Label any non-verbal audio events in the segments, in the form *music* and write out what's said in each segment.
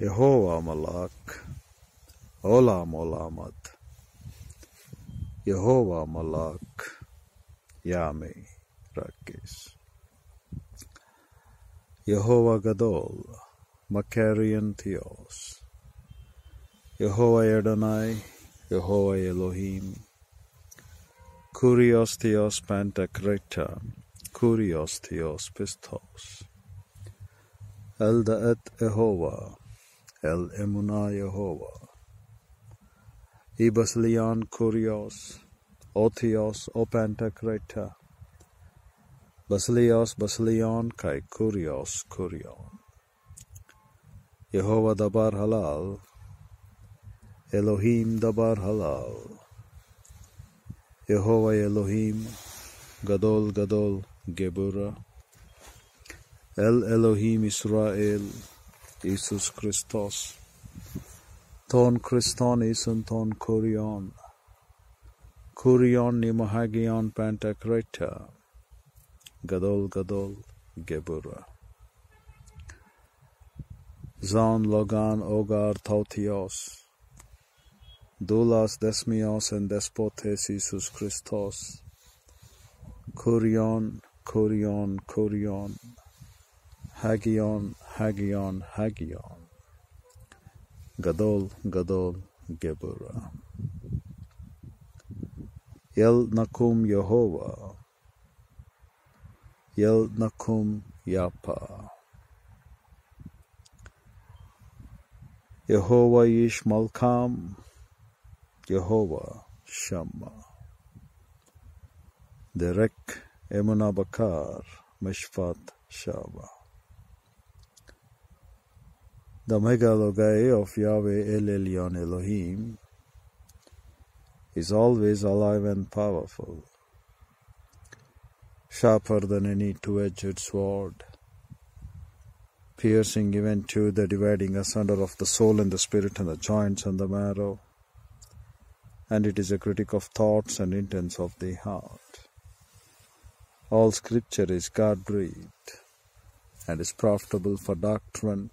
Yehovah Malak, Olam Olamat, Yehovah Malak, Yami Rakis, Yehovah Gadol, Macarian Theos, Yehovah Adonai, Yehovah Elohim, Kurios Theos Pantocrator, Kurios Theos Pistos, El Da'et Yehovah, El Emunah Yehovah, Ibaslion Kurios, Otheos O Pantocrator, Basilios Basilion Kai Kurios Kurion, Yehovah Dabar Halal, Elohim Dabar Halal, Yehovah Elohim, Gadol Gadol Gebura, El Elohim Israel, Jesus Christos, Ton Christon Isun Ton Kurion, Kurion Nimahagion Pantocrator, Gadol Gadol Gebura. Zon Logan Ogar Tautios, Doulas Desmios and Despotes Jesus Christos, Kurion, Kurion, Kurion, Hagion, Hagion, Hagion, Gadol, Gadol, Gebura. Yel Nakum Yehovah, Yel Nakum Yapa. Yehovah Ish Malkam, Yehovah Shama. Derek Emuna Bakar, Mishpat Shaba. The megalogai of Yahweh El Elyon Elohim is always alive and powerful, sharper than any two-edged sword, piercing even to the dividing asunder of the soul and the spirit and the joints and the marrow, and it is a critic of thoughts and intents of the heart. All scripture is God breathed and is profitable for doctrine,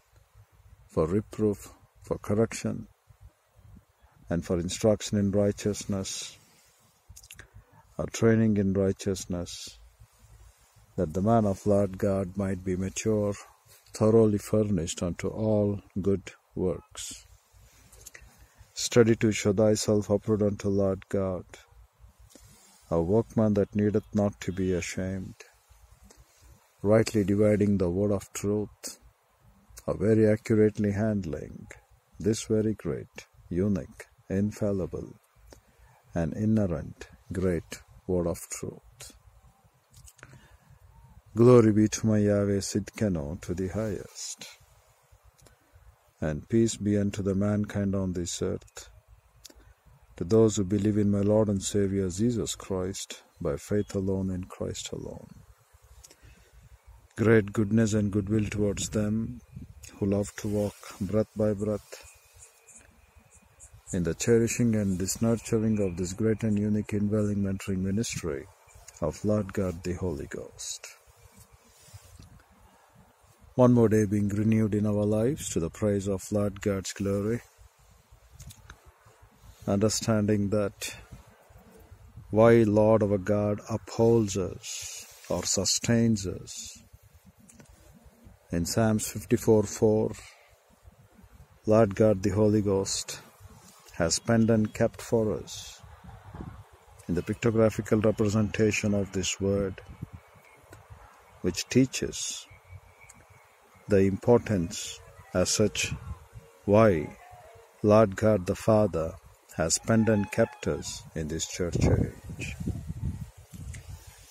for reproof, for correction, and for instruction in righteousness, or training in righteousness, that the man of Lord God might be mature, thoroughly furnished unto all good works. Study to show thyself approved unto Lord God, a workman that needeth not to be ashamed, rightly dividing the word of truth, or very accurately handling this very great, unique, infallible, and inerrant great word of truth. Glory be to my Yahweh Sidkeno to the highest, and peace be unto the mankind on this earth, to those who believe in my Lord and Savior Jesus Christ by faith alone in Christ alone. Great goodness and goodwill towards them who love to walk breath by breath in the cherishing and nurturing of this great and unique indwelling mentoring ministry of Lord God the Holy Ghost. One more day being renewed in our lives to the praise of Lord God's glory, understanding that why Lord our God upholds us or sustains us. In Psalms 54 4, Lord God the Holy Ghost has penned and kept for us in the pictographical representation of this word, which teaches the importance as such why Lord God the Father has penned and kept us in this church age.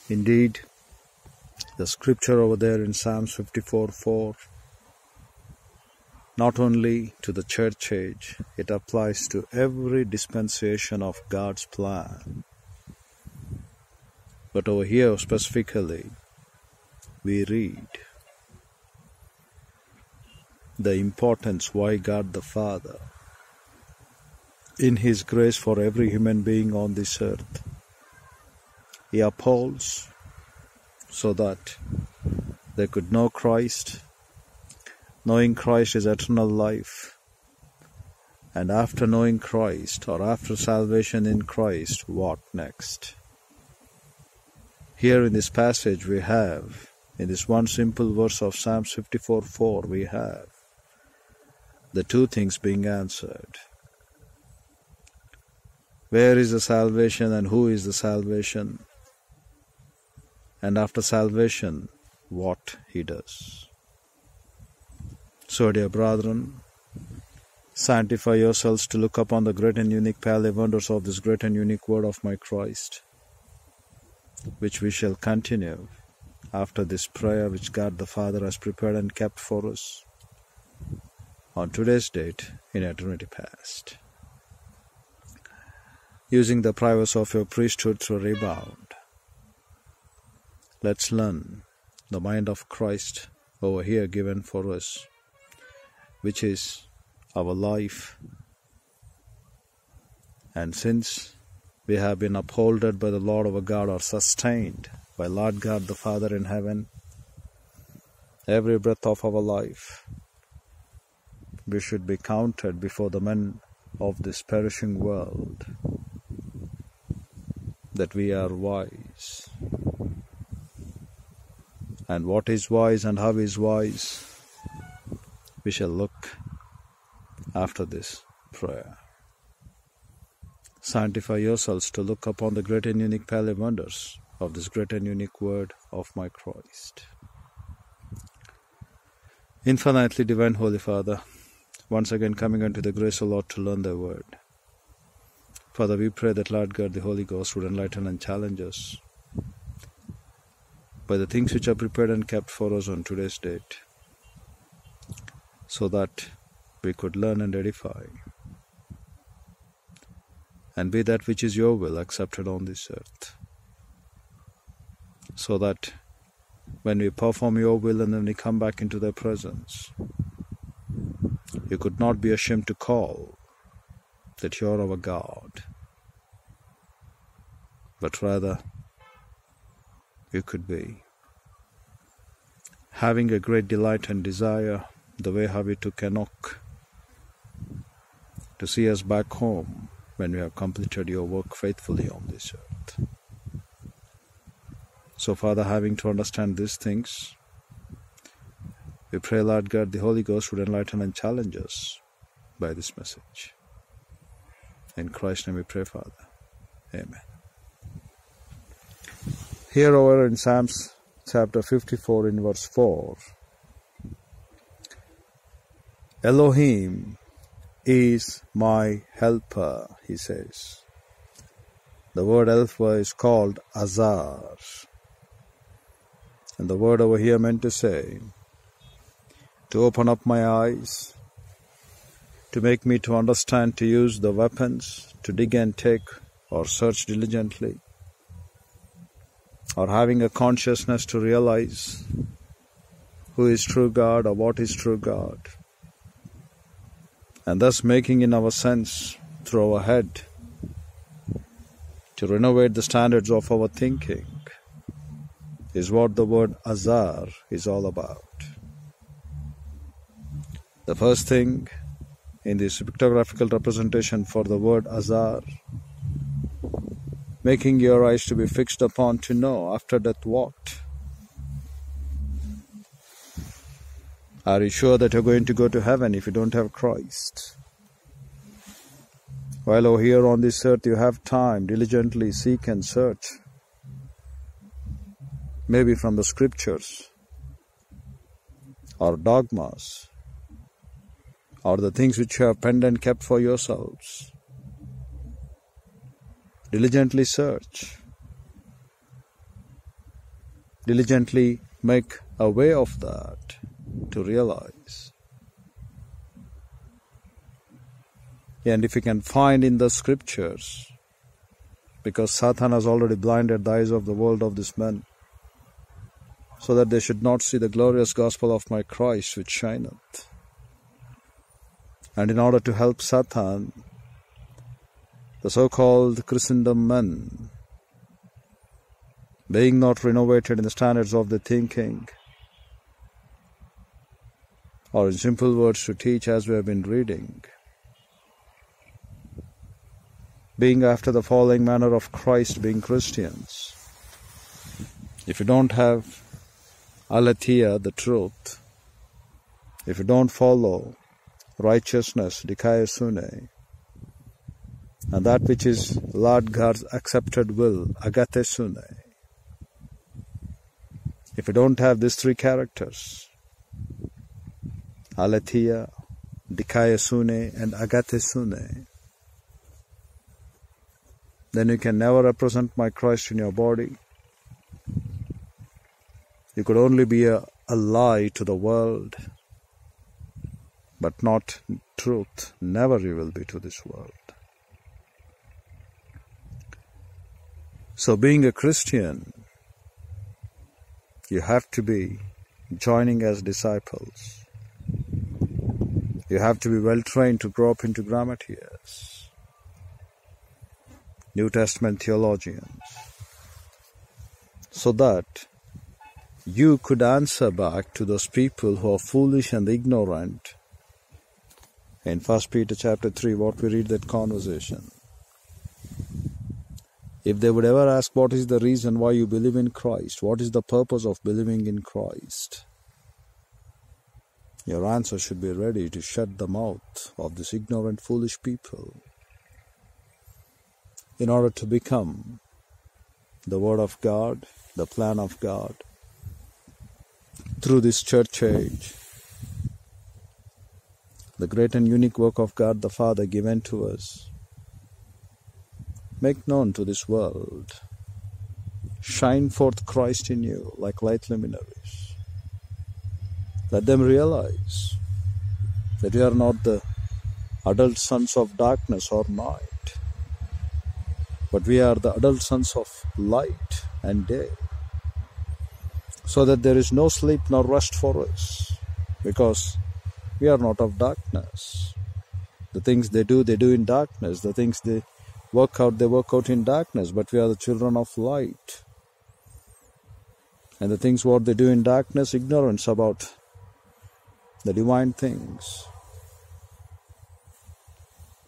Indeed, the scripture over there in Psalms 54 4 not only to the church age, it applies to every dispensation of God's plan. But over here specifically, we read the importance why God the Father, in His grace for every human being on this earth, He upholds so that they could know Christ, knowing Christ is eternal life. And after knowing Christ, or after salvation in Christ, what next? Here in this passage, we have, in this one simple verse of Psalms 54 4, we have the two things being answered. Where is the salvation and who is the salvation? And after salvation, what he does. So, dear brethren, sanctify yourselves to look upon the great and unique pale wonders of this great and unique word of my Christ, which we shall continue after this prayer which God the Father has prepared and kept for us on today's date in eternity past. Using the privacy of your priesthood to rebound, let's learn the mind of Christ over here given for us, which is our life. And since we have been upholded by the Lord our God or sustained by Lord God the Father in heaven, every breath of our life, we should be counted before the men of this perishing world that we are wise and what is wise and how is wise, we shall look after this prayer. Sanctify yourselves to look upon the great and unique pale wonders of this great and unique word of my Christ. Infinitely divine Holy Father, once again coming unto the grace of Lord to learn thy word. Father, we pray that Lord God, the Holy Ghost, would enlighten and challenge us by the things which are prepared and kept for us on today's date, so that we could learn and edify, and be that which is your will accepted on this earth, so that when we perform your will and then we come back into their presence, you could not be ashamed to call that you are our God, but rather you could be. Having a great delight and desire, the way how we took Enoch, to see us back home when we have completed your work faithfully on this earth. So, Father, having to understand these things, we pray, Lord God, the Holy Ghost would enlighten and challenge us by this message. In Christ's name we pray, Father. Amen. Here over in Psalms chapter 54 in verse 4 Elohim is my helper, he says. The word helper is called Azar. And the word over here meant to say, to open up my eyes, to make me to understand to use the weapons, to dig and take or search diligently, or having a consciousness to realize who is true God or what is true God, and thus making in our sense through our head to renovate the standards of our thinking is what the word azar is all about. The first thing in this pictographical representation for the word azar making your eyes to be fixed upon to know after death what? Are you sure that you're going to go to heaven if you don't have Christ? While over here on this earth you have time, diligently seek and search. Maybe from the scriptures or dogmas or the things which you have penned and kept for yourselves diligently search, diligently make a way of that to realize. And if you can find in the scriptures, because Satan has already blinded the eyes of the world of this men, so that they should not see the glorious gospel of my Christ which shineth. And in order to help Satan the so called Christendom men, being not renovated in the standards of the thinking, or in simple words to teach as we have been reading. Being after the following manner of Christ, being Christians. If you don't have aletheia, the truth, if you don't follow righteousness, dikaiosune, and that which is Lord God's accepted will, agathosune. If you don't have these three characters, aletheia, dikaiosune, and agathosune, then you can never represent my Christ in your body. You could only be a, a lie to the world, but not truth. Never you will be to this world. So, being a Christian, you have to be joining as disciples. You have to be well trained to grow up into grammatias, New Testament theologians, so that you could answer back to those people who are foolish and ignorant. In First Peter chapter 3, what we read that conversation. If they would ever ask what is the reason why you believe in Christ, what is the purpose of believing in Christ, your answer should be ready to shut the mouth of these ignorant, foolish people in order to become the Word of God, the plan of God, through this church age. The great and unique work of God the Father given to us Make known to this world. Shine forth Christ in you like light luminaries. Let them realize that we are not the adult sons of darkness or night, but we are the adult sons of light and day. So that there is no sleep nor rest for us, because we are not of darkness. The things they do, they do in darkness. The things they work out, they work out in darkness, but we are the children of light. And the things what they do in darkness, ignorance about the divine things.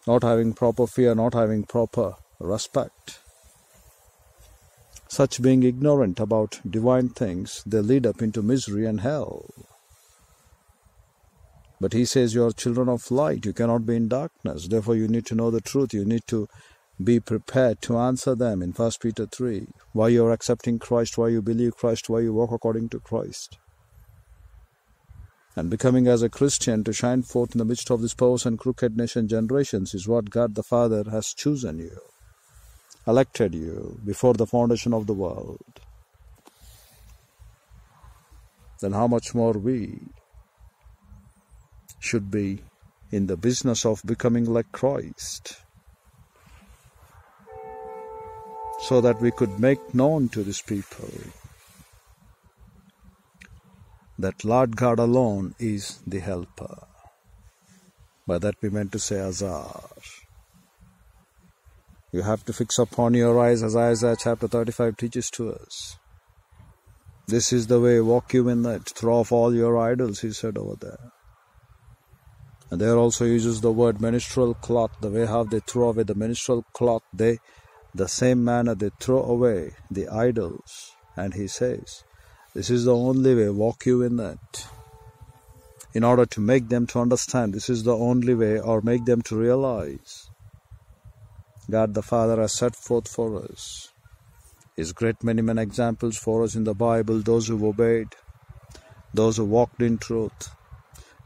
Not having proper fear, not having proper respect. Such being ignorant about divine things, they lead up into misery and hell. But he says you are children of light, you cannot be in darkness. Therefore, you need to know the truth. You need to be prepared to answer them in 1 Peter 3 why you're accepting Christ, why you believe Christ, why you walk according to Christ. And becoming as a Christian to shine forth in the midst of this perverse and crooked nation generations is what God the Father has chosen you, elected you before the foundation of the world. Then how much more we should be in the business of becoming like Christ so that we could make known to these people that Lord God alone is the helper. By that we meant to say Azar. You have to fix upon your eyes as Isaiah chapter 35 teaches to us. This is the way, walk you in it. Throw off all your idols, he said over there. And there also uses the word menstrual cloth, the way how they throw away the menstrual cloth, they the same manner they throw away the idols. And he says, This is the only way, walk you in it. In order to make them to understand, this is the only way, or make them to realize. God the Father has set forth for us His great many, many examples for us in the Bible, those who obeyed, those who walked in truth,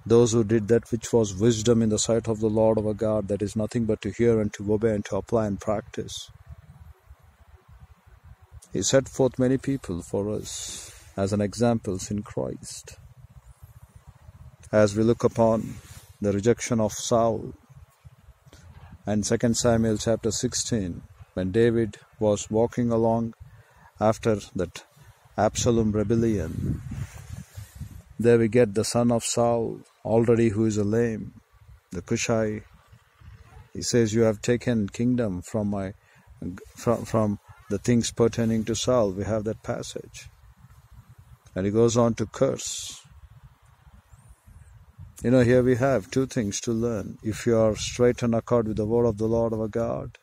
those who did that which was wisdom in the sight of the Lord our God, that is nothing but to hear and to obey and to apply and practice. He set forth many people for us as an examples in Christ. As we look upon the rejection of Saul and 2 Samuel chapter 16, when David was walking along after that Absalom rebellion, there we get the son of Saul, already who is a lame, the Cushite. He says, "You have taken kingdom from my from, from the things pertaining to Saul. We have that passage. And he goes on to curse. You know, here we have two things to learn. If you are straight and accord with the word of the Lord our God,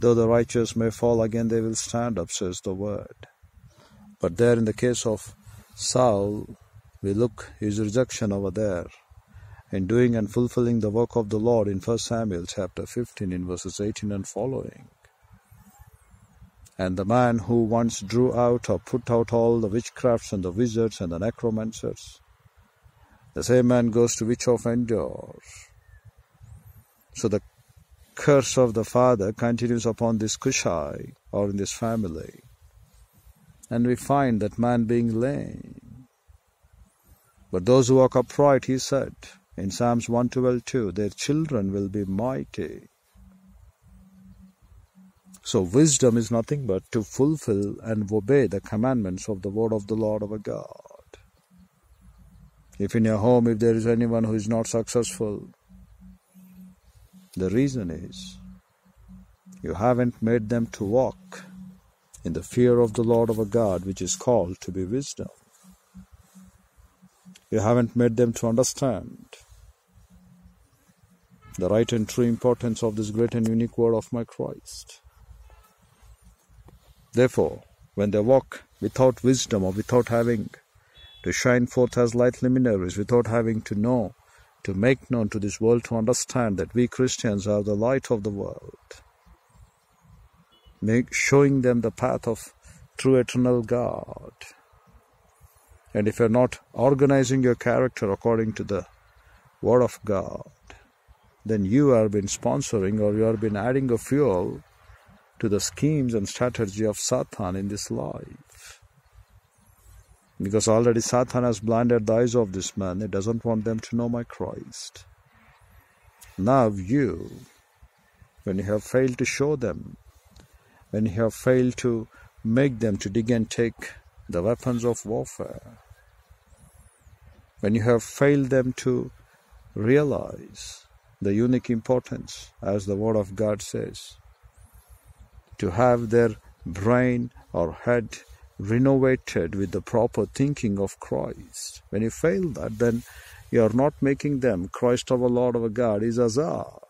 though the righteous may fall again, they will stand up, says the word. But there, in the case of Saul, we look his rejection over there in doing and fulfilling the work of the Lord in 1 Samuel chapter 15 in verses 18 and following. And the man who once drew out or put out all the witchcrafts and the wizards and the necromancers, the same man goes to witch of Endor. So the curse of the father continues upon this Cushai or in this family. And we find that man being lame. But those who walk upright, he said in Psalms 112 their children will be mighty. So wisdom is nothing but to fulfill and obey the commandments of the word of the Lord our God. If in your home, if there is anyone who is not successful, the reason is you haven't made them to walk in the fear of the Lord our God, which is called to be wisdom. You haven't made them to understand the right and true importance of this great and unique word of my Christ. Therefore, when they walk without wisdom or without having to shine forth as light luminaries without having to know, to make known to this world to understand that we Christians are the light of the world. Make, showing them the path of true eternal God. And if you're not organizing your character according to the Word of God, then you have been sponsoring or you have been adding a fuel to the schemes and strategy of Satan in this life. Because already Satan has blinded the eyes of this man. He doesn't want them to know my Christ. Now you, when you have failed to show them, when you have failed to make them to dig and take the weapons of warfare, when you have failed them to realize the unique importance, as the Word of God says, to have their brain or head renovated with the proper thinking of Christ. When you fail that, then you are not making them Christ our Lord our God is Azar.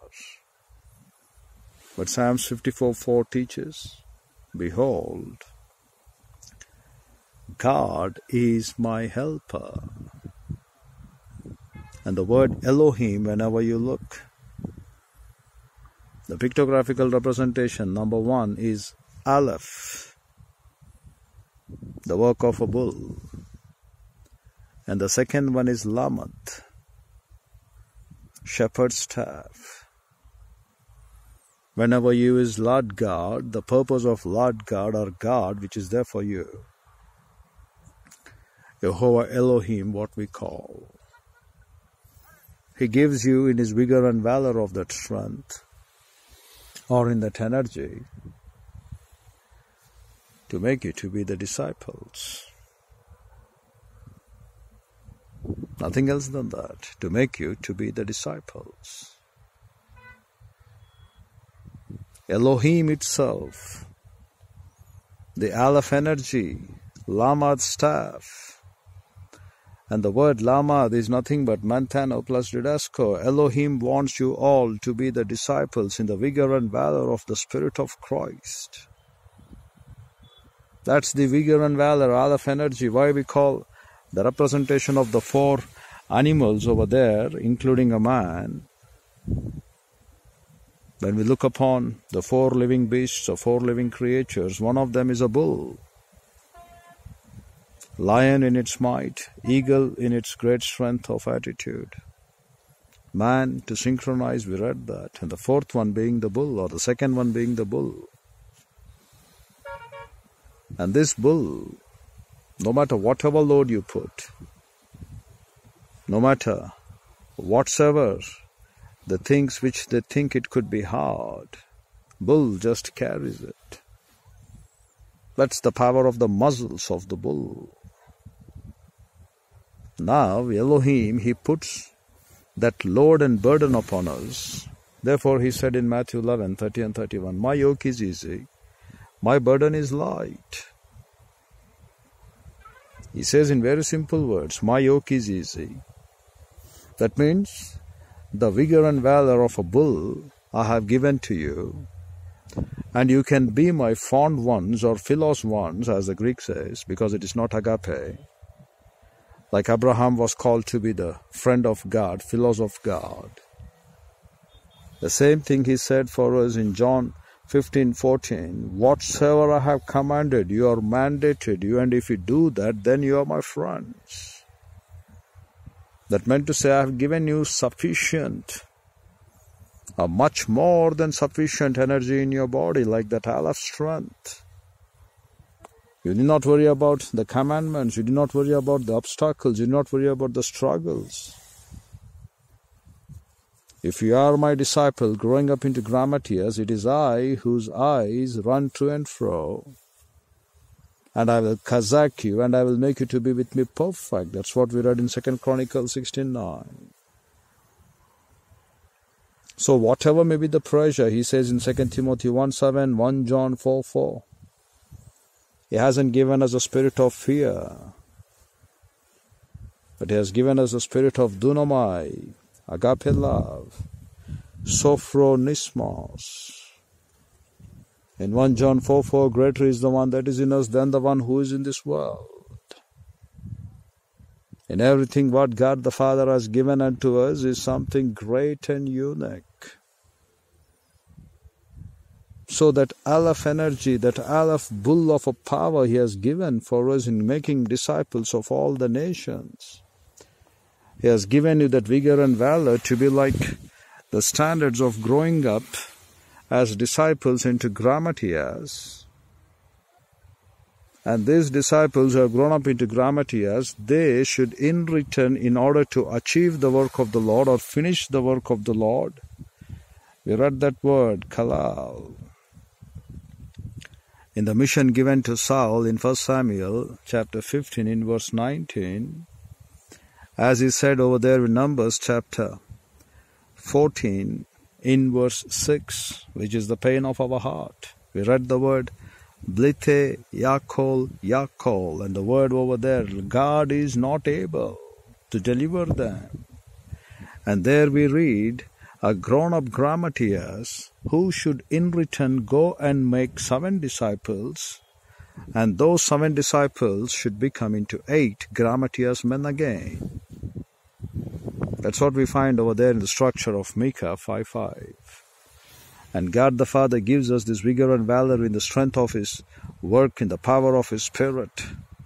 But Psalms 54 4 teaches, Behold, God is my helper. And the word Elohim, whenever you look, the pictographical representation number one is Aleph the work of a bull. And the second one is Lamed, shepherd's staff. Whenever you use Lord God, the purpose of Lord God or God which is there for you, Jehovah Elohim, what we call. He gives you in his vigor and valor of that strength or in that energy to make you to be the disciples. Nothing else than that, to make you to be the disciples. Elohim itself, the Aleph energy, Lamad staff, and the word Lama is nothing but Mantano plus Didasco. Elohim wants you all to be the disciples in the vigor and valor of the Spirit of Christ. That's the vigor and valor, of energy. Why we call the representation of the four animals over there, including a man. When we look upon the four living beasts or four living creatures, one of them is a bull. Lion in its might, eagle in its great strength of attitude. Man to synchronize, we read that. And the fourth one being the bull, or the second one being the bull. And this bull, no matter whatever load you put, no matter whatsoever the things which they think it could be hard, bull just carries it. That's the power of the muscles of the bull. Now, Elohim, he puts that load and burden upon us. Therefore, he said in Matthew 11 30 and 31, My yoke is easy my burden is light. He says in very simple words, My yoke is easy. That means the vigor and valor of a bull I have given to you, and you can be my fond ones or philos ones, as the Greek says, because it is not agape. Like Abraham was called to be the friend of God, philos of God. The same thing he said for us in John 15 14. Whatsoever I have commanded, you are mandated you, and if you do that, then you are my friends. That meant to say, I have given you sufficient, a much more than sufficient energy in your body, like that Aleph strength. You do not worry about the commandments, you do not worry about the obstacles, you do not worry about the struggles. If you are my disciple growing up into grammatias, it is I whose eyes run to and fro. And I will kazak you, and I will make you to be with me perfect. That's what we read in Second Chronicles 16.9. So whatever may be the pressure, he says in 2 Timothy 1 7, 1 John 4 4. He hasn't given us a spirit of fear, but He has given us a spirit of dunamai, agape love, sophronismos. In 1 John 4 4, greater is the one that is in us than the one who is in this world. In everything what God the Father has given unto us is something great and unique. So that Aleph energy, that Aleph bull of a power He has given for us in making disciples of all the nations he has given you that vigor and valor to be like the standards of growing up as disciples into grammatias. And these disciples who have grown up into grammatias, they should in return, in order to achieve the work of the Lord or finish the work of the Lord, we read that word, kalal. In the mission given to Saul in 1 Samuel chapter 15 in verse 19, as he said over there in Numbers chapter 14 in verse 6, which is the pain of our heart. We read the word Blite Yakol Yakol, and the word over there, God is not able to deliver them. And there we read, a grown up grammatias who should in return go and make seven disciples, and those seven disciples should become into eight grammatias men again. That's what we find over there in the structure of Micah 5.5. And God the Father gives us this vigor and valor in the strength of His work, in the power of His Spirit.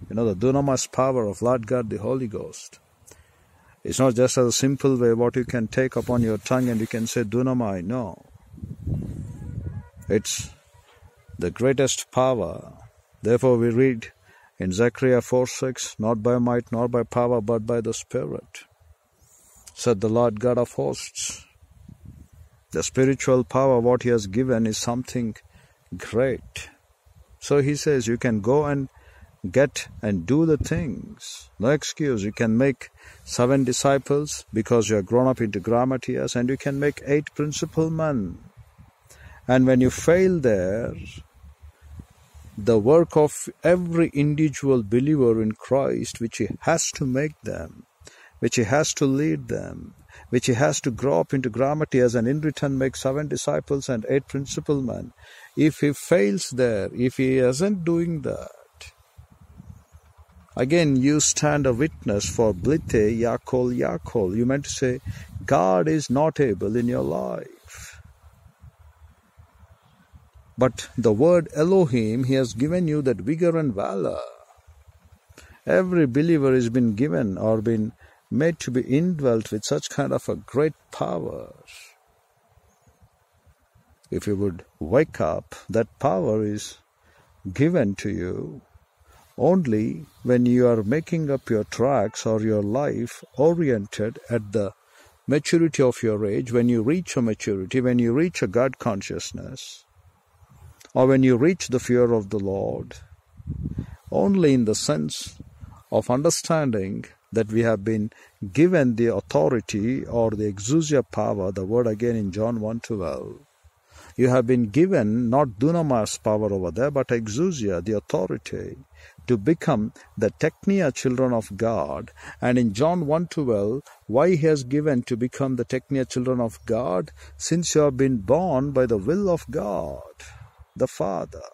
You know, the dunamis power of Lord God the Holy Ghost. It's not just a simple way what you can take upon your tongue and you can say dunamai. No. It's the greatest power. Therefore we read in Zechariah 4 6, not by might nor by power, but by the Spirit said the Lord God of hosts. The spiritual power, what He has given, is something great. So He says, You can go and get and do the things. No excuse. You can make seven disciples because you are grown up into grammatias, and you can make eight principal men. And when you fail there, the work of every individual believer in Christ, which He has to make them, which he has to lead them, which he has to grow up into grammatias and in return make seven disciples and eight principal men. If he fails there, if he isn't doing that, again you stand a witness for Blite Yakol Yakol. You meant to say, God is not able in your life. But the word Elohim, He has given you that vigor and valor. Every believer has been given or been made to be indwelt with such kind of a great power. If you would wake up, that power is given to you only when you are making up your tracks or your life oriented at the maturity of your age, when you reach a maturity, when you reach a God consciousness, or when you reach the fear of the Lord, only in the sense of understanding that we have been given the authority or the exousia power, the word again in John 1.12. You have been given not dunamis power over there, but exousia, the authority, to become the technia children of God. And in John 1:12, why he has given to become the technia children of God? Since you have been born by the will of God, the Father,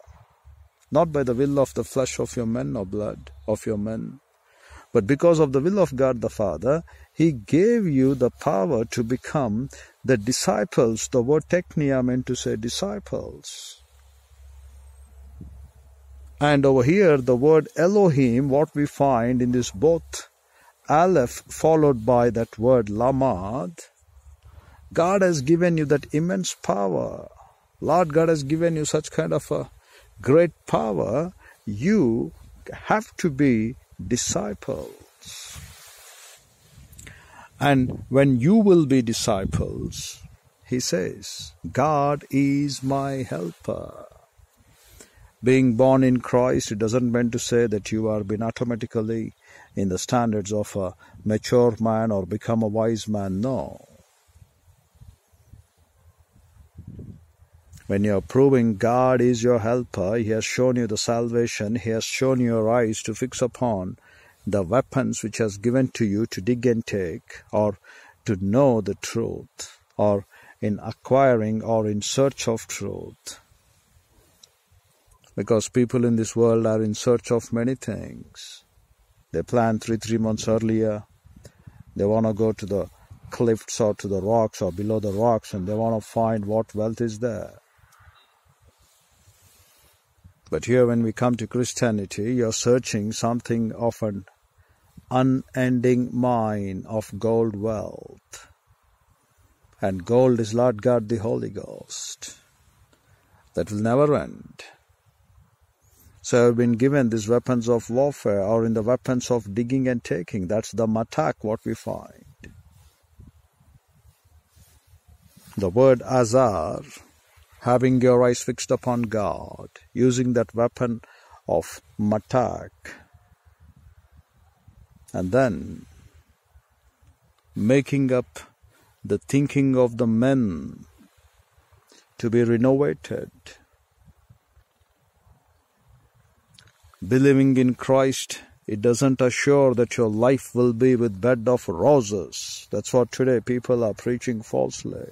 not by the will of the flesh of your men or blood of your men. But because of the will of God the Father, He gave you the power to become the disciples. The word technia meant to say disciples. And over here, the word Elohim, what we find in this both Aleph followed by that word Lamad, God has given you that immense power. Lord God has given you such kind of a great power. You have to be disciples. And when you will be disciples, he says, God is my helper being born in Christ, it doesn't mean to say that you are been automatically in the standards of a mature man or become a wise man. No. When you are proving God is your helper, He has shown you the salvation, He has shown your eyes to fix upon the weapons which has given to you to dig and take, or to know the truth, or in acquiring or in search of truth because people in this world are in search of many things. They plan three, three months earlier. They want to go to the cliffs or to the rocks or below the rocks and they want to find what wealth is there. But here, when we come to Christianity, you're searching something of an unending mine of gold wealth. And gold is Lord God the Holy Ghost. That will never end. So I've been given these weapons of warfare or in the weapons of digging and taking. That's the mattock, what we find. The word azar, having your eyes fixed upon God, using that weapon of mattock, and then making up the thinking of the men to be renovated Believing in Christ, it doesn't assure that your life will be with bed of roses. That's what today people are preaching falsely.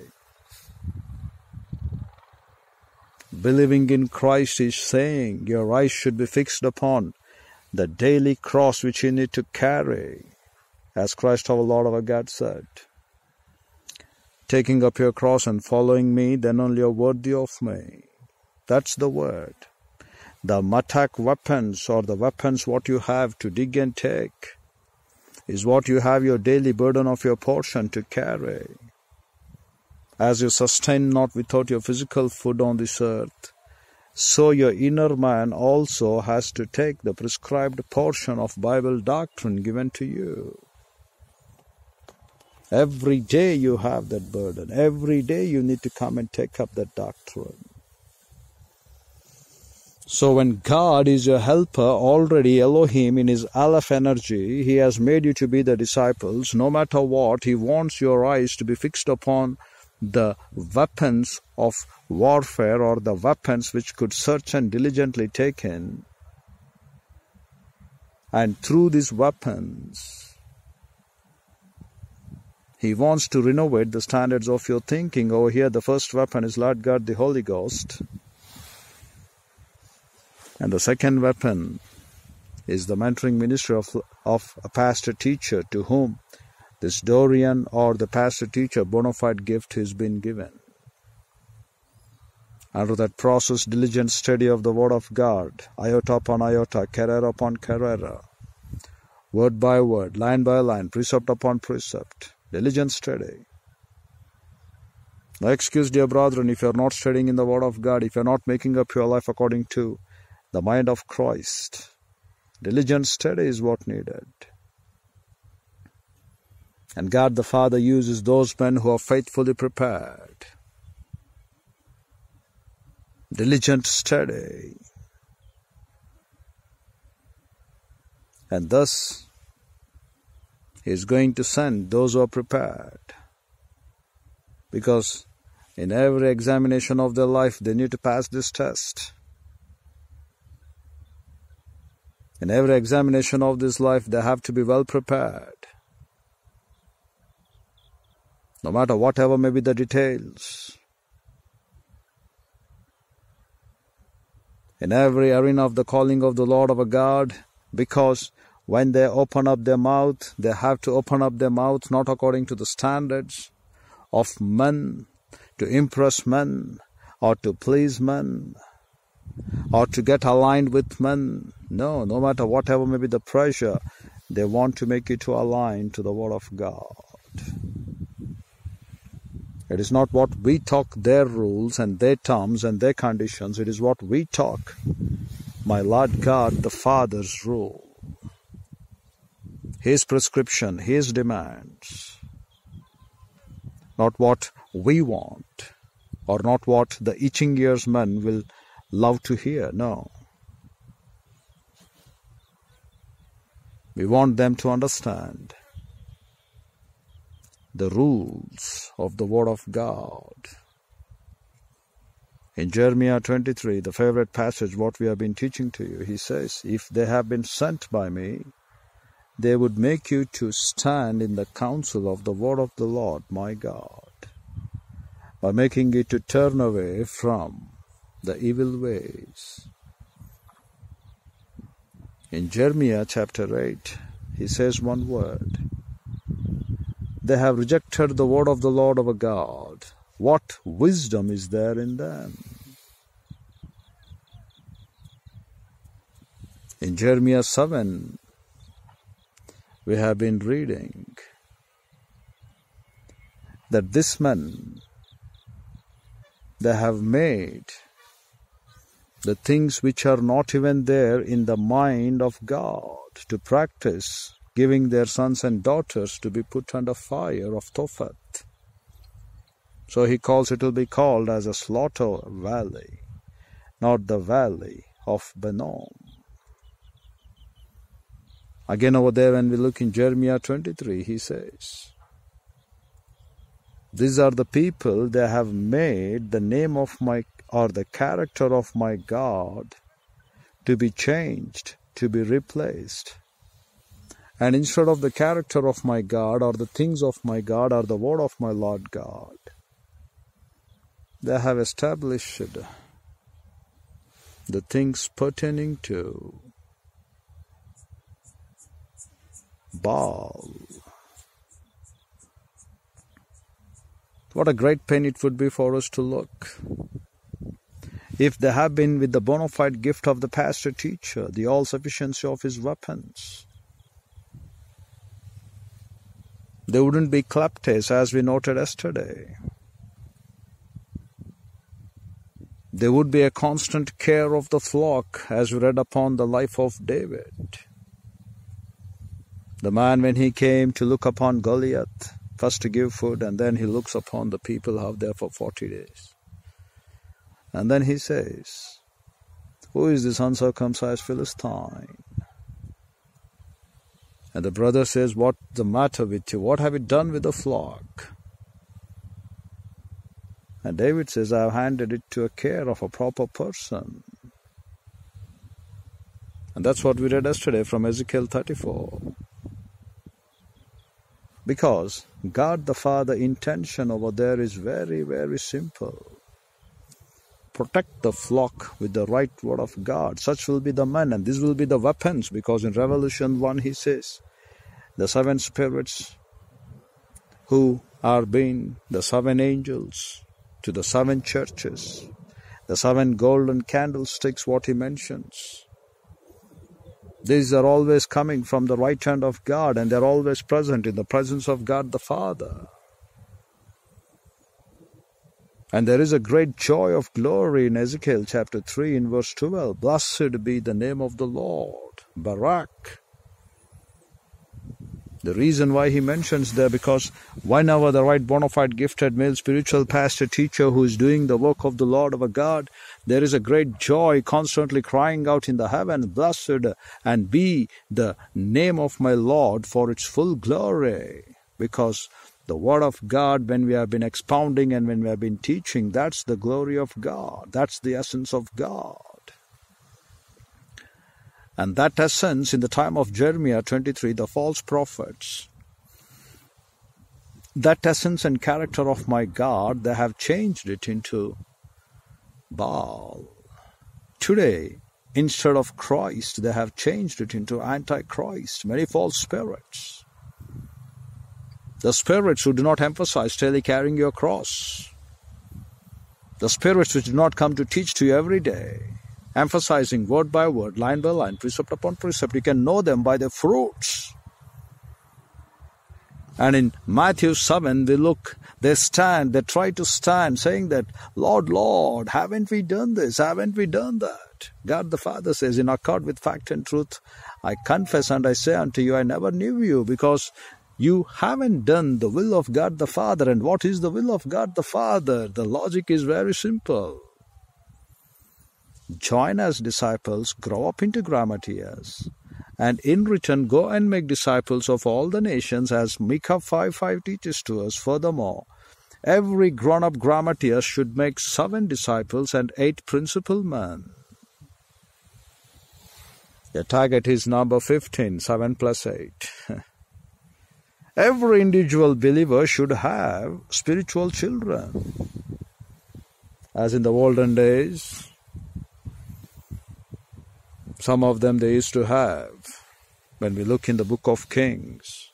Believing in Christ is saying your eyes should be fixed upon the daily cross which you need to carry, as Christ our Lord of our God said. Taking up your cross and following me, then only you're worthy of me. That's the word the mattock weapons or the weapons what you have to dig and take is what you have your daily burden of your portion to carry. As you sustain not without your physical food on this earth, so your inner man also has to take the prescribed portion of Bible doctrine given to you. Every day you have that burden. Every day you need to come and take up that doctrine. So when God is your helper, already Elohim in his Aleph energy, he has made you to be the disciples. No matter what, he wants your eyes to be fixed upon the weapons of warfare or the weapons which could search and diligently take in. And through these weapons, he wants to renovate the standards of your thinking. Over here, the first weapon is Lord God, the Holy Ghost. And the second weapon is the mentoring ministry of, of a pastor teacher to whom this Dorian or the pastor teacher bona fide gift has been given. Under that process, diligent study of the Word of God, iota upon iota, carrera upon carrera, word by word, line by line, precept upon precept, diligent study. No excuse, dear brethren, if you are not studying in the Word of God, if you are not making up your life according to the mind of Christ. Diligent study is what needed. And God the Father uses those men who are faithfully prepared. Diligent study. And thus, He is going to send those who are prepared. Because in every examination of their life, they need to pass this test. In every examination of this life, they have to be well prepared. No matter whatever may be the details. In every arena of the calling of the Lord our God, because when they open up their mouth, they have to open up their mouth not according to the standards of men, to impress men, or to please men, or to get aligned with men. No, no matter whatever may be the pressure, they want to make you to align to the Word of God. It is not what we talk, their rules and their terms and their conditions. It is what we talk, my Lord God, the Father's rule, His prescription, His demands. Not what we want or not what the itching ears men will love to hear. No. We want them to understand the rules of the Word of God. In Jeremiah 23, the favorite passage, what we have been teaching to you, he says, If they have been sent by me, they would make you to stand in the counsel of the word of the Lord my God, by making you to turn away from the evil ways. In Jeremiah chapter 8, he says one word they have rejected the word of the Lord our God. What wisdom is there in them? In Jeremiah 7, we have been reading that this man they have made the things which are not even there in the mind of God to practice giving their sons and daughters to be put under fire of Tophet. So he calls it will be called as a slaughter valley, not the valley of Benom. Again over there when we look in Jeremiah 23, he says, These are the people that have made the name of my or the character of my God to be changed, to be replaced and instead of the character of my God or the things of my God or the word of my Lord God, they have established the things pertaining to Baal. What a great pain it would be for us to look. If they have been with the bona fide gift of the pastor teacher, the all sufficiency of his weapons, They wouldn't be kleptes as we noted yesterday. There would be a constant care of the flock as we read upon the life of David. The man, when he came to look upon Goliath, first to give food, and then he looks upon the people out there for 40 days. And then he says, Who is this uncircumcised Philistine? And the brother says, What's the matter with you? What have you done with the flock? And David says, I have handed it to a care of a proper person. And that's what we read yesterday from Ezekiel 34. Because God the Father intention over there is very, very simple. Protect the flock with the right word of God. Such will be the men, and these will be the weapons, because in Revelation 1 he says, the seven spirits who are being the seven angels to the seven churches, the seven golden candlesticks, what he mentions. These are always coming from the right hand of God and they're always present in the presence of God the Father. And there is a great joy of glory in Ezekiel chapter 3 in verse 12. Blessed be the name of the Lord. Barak. The reason why he mentions there because whenever the right bona fide gifted male spiritual pastor teacher who is doing the work of the Lord of a God, there is a great joy constantly crying out in the heaven, Blessed and be the name of my Lord for its full glory. Because the word of God, when we have been expounding and when we have been teaching, that's the glory of God. That's the essence of God. And that essence, in the time of Jeremiah 23, the false prophets, that essence and character of my God, they have changed it into Baal. Today, instead of Christ, they have changed it into Antichrist, many false spirits. The spirits who do not emphasize daily carrying your cross. The spirits which do not come to teach to you every day, emphasizing word by word, line by line, precept upon precept. You can know them by their fruits. And in Matthew 7, we look, they stand, they try to stand, saying that, Lord, Lord, haven't we done this? Haven't we done that? God the Father says, in accord with fact and truth, I confess and I say unto you, I never knew you, because you haven't done the will of God the Father. And what is the will of God the Father? The logic is very simple. Join as disciples, grow up into grammatias, and in return go and make disciples of all the nations as Micah 5 5 teaches to us. Furthermore, every grown up grammatias should make seven disciples and eight principal men. The target is number 15, 7 plus 8. *laughs* every individual believer should have spiritual children. As in the olden days, some of them they used to have. When we look in the book of Kings,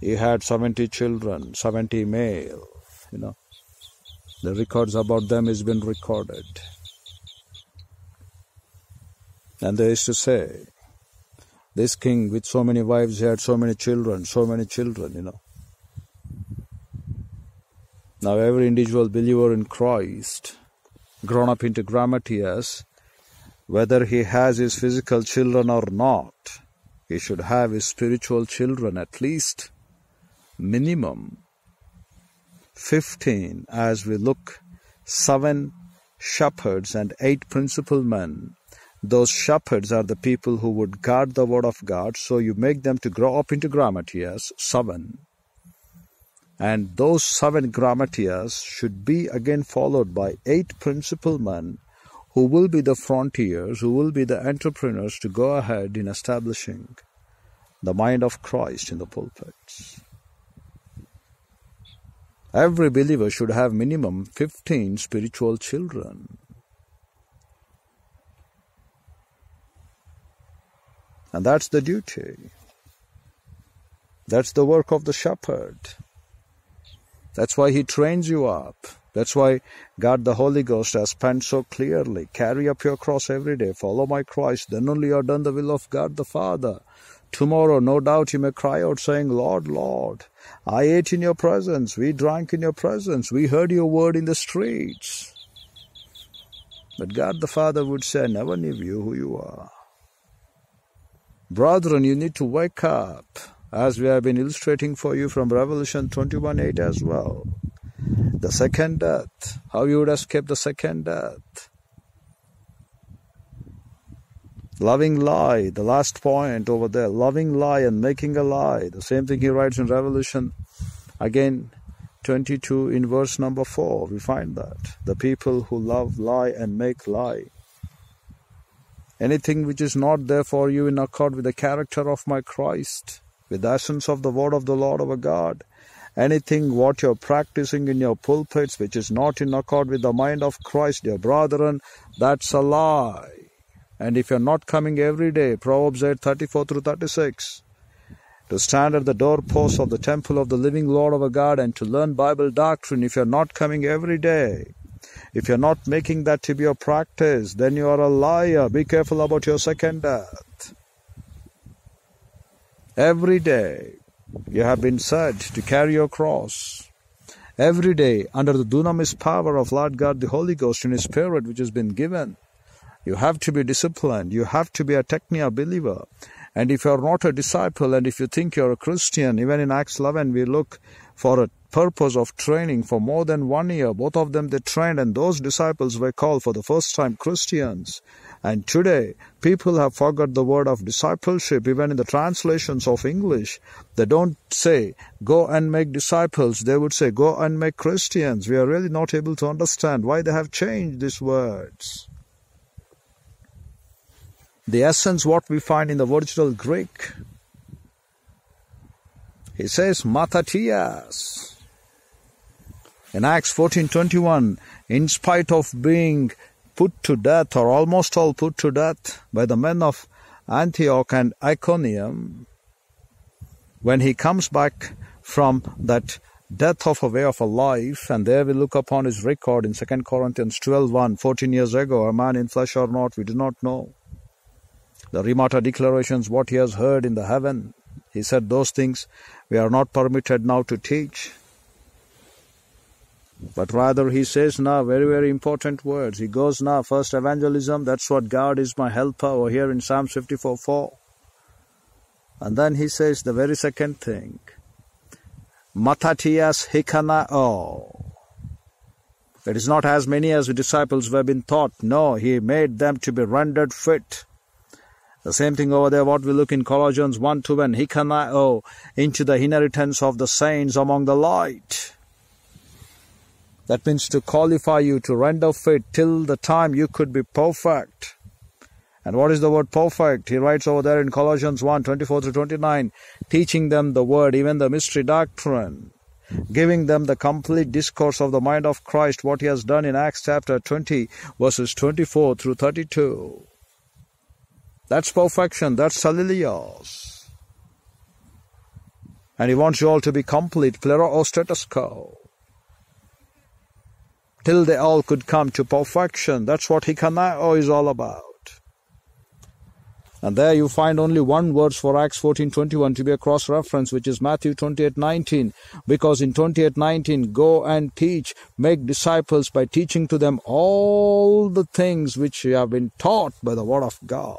he had 70 children, 70 male, you know. The records about them has been recorded. And they used to say, this king with so many wives, he had so many children, so many children, you know. Now every individual believer in Christ, grown up into grammatias, whether he has his physical children or not, he should have his spiritual children at least minimum 15 as we look seven shepherds and eight principal men those shepherds are the people who would guard the word of God, so you make them to grow up into grammatias, seven. And those seven grammatias should be again followed by eight principal men who will be the frontiers, who will be the entrepreneurs to go ahead in establishing the mind of Christ in the pulpits. Every believer should have minimum 15 spiritual children. And that's the duty. That's the work of the shepherd. That's why he trains you up. That's why God the Holy Ghost has penned so clearly carry up your cross every day, follow my Christ, then only you are done the will of God the Father. Tomorrow, no doubt, you may cry out, saying, Lord, Lord, I ate in your presence, we drank in your presence, we heard your word in the streets. But God the Father would say, I never knew you who you are. Brethren, you need to wake up, as we have been illustrating for you from Revelation 21 8 as well. The second death, how you would escape the second death. Loving lie, the last point over there, loving lie and making a lie. The same thing he writes in Revelation again 22 in verse number 4. We find that. The people who love lie and make lie anything which is not there for you in accord with the character of my Christ, with the essence of the word of the Lord our God, anything what you're practicing in your pulpits which is not in accord with the mind of Christ, dear brethren, that's a lie. And if you're not coming every day, Proverbs 8 34 through 36, to stand at the doorpost of the temple of the living Lord our God and to learn Bible doctrine, if you're not coming every day, if you're not making that to be your practice, then you are a liar. Be careful about your second death. Every day you have been said to carry your cross. Every day, under the dunamis power of Lord God, the Holy Ghost, in His Spirit, which has been given, you have to be disciplined. You have to be a technia believer. And if you're not a disciple and if you think you're a Christian, even in Acts 11, we look for a purpose of training for more than one year. Both of them they trained, and those disciples were called for the first time Christians. And today, people have forgot the word of discipleship, even in the translations of English. They don't say, go and make disciples. They would say, go and make Christians. We are really not able to understand why they have changed these words. the essence what we find in the original Greek. He says Matthias. In Acts 14:21, in spite of being put to death or almost all put to death by the men of Antioch and Iconium, when he comes back from that death of a way of a life, and there we look upon his record in 2 Corinthians 12 1, 14 years ago, a man in flesh or not, we do not know. The Rhemata declarations, what he has heard in the heaven, he said those things we are not permitted now to teach. But rather he says now very, very important words. He goes now, first evangelism, that's what God is my helper over here in Psalm 54 4. And then he says the very second thing. Matatias hikanao. Oh. It is not as many as the disciples were been taught. No, he made them to be rendered fit. The same thing over there, what we look in Colossians 1 2 and hikanao oh, into the inheritance of the saints among the light. That means to qualify you to render fit till the time you could be perfect. And what is the word perfect? He writes over there in Colossians 1 24 through 29, teaching them the word, even the mystery doctrine, giving them the complete discourse of the mind of Christ, what he has done in Acts chapter 20, verses 24 through 32. That's perfection, that's salilios. And he wants you all to be complete, plero status quo. Till they all could come to perfection. That's what hikanao is all about. And there you find only one verse for Acts 14:21 to be a cross reference, which is Matthew 28:19. Because in 28:19, go and teach, make disciples by teaching to them all the things which you have been taught by the word of God.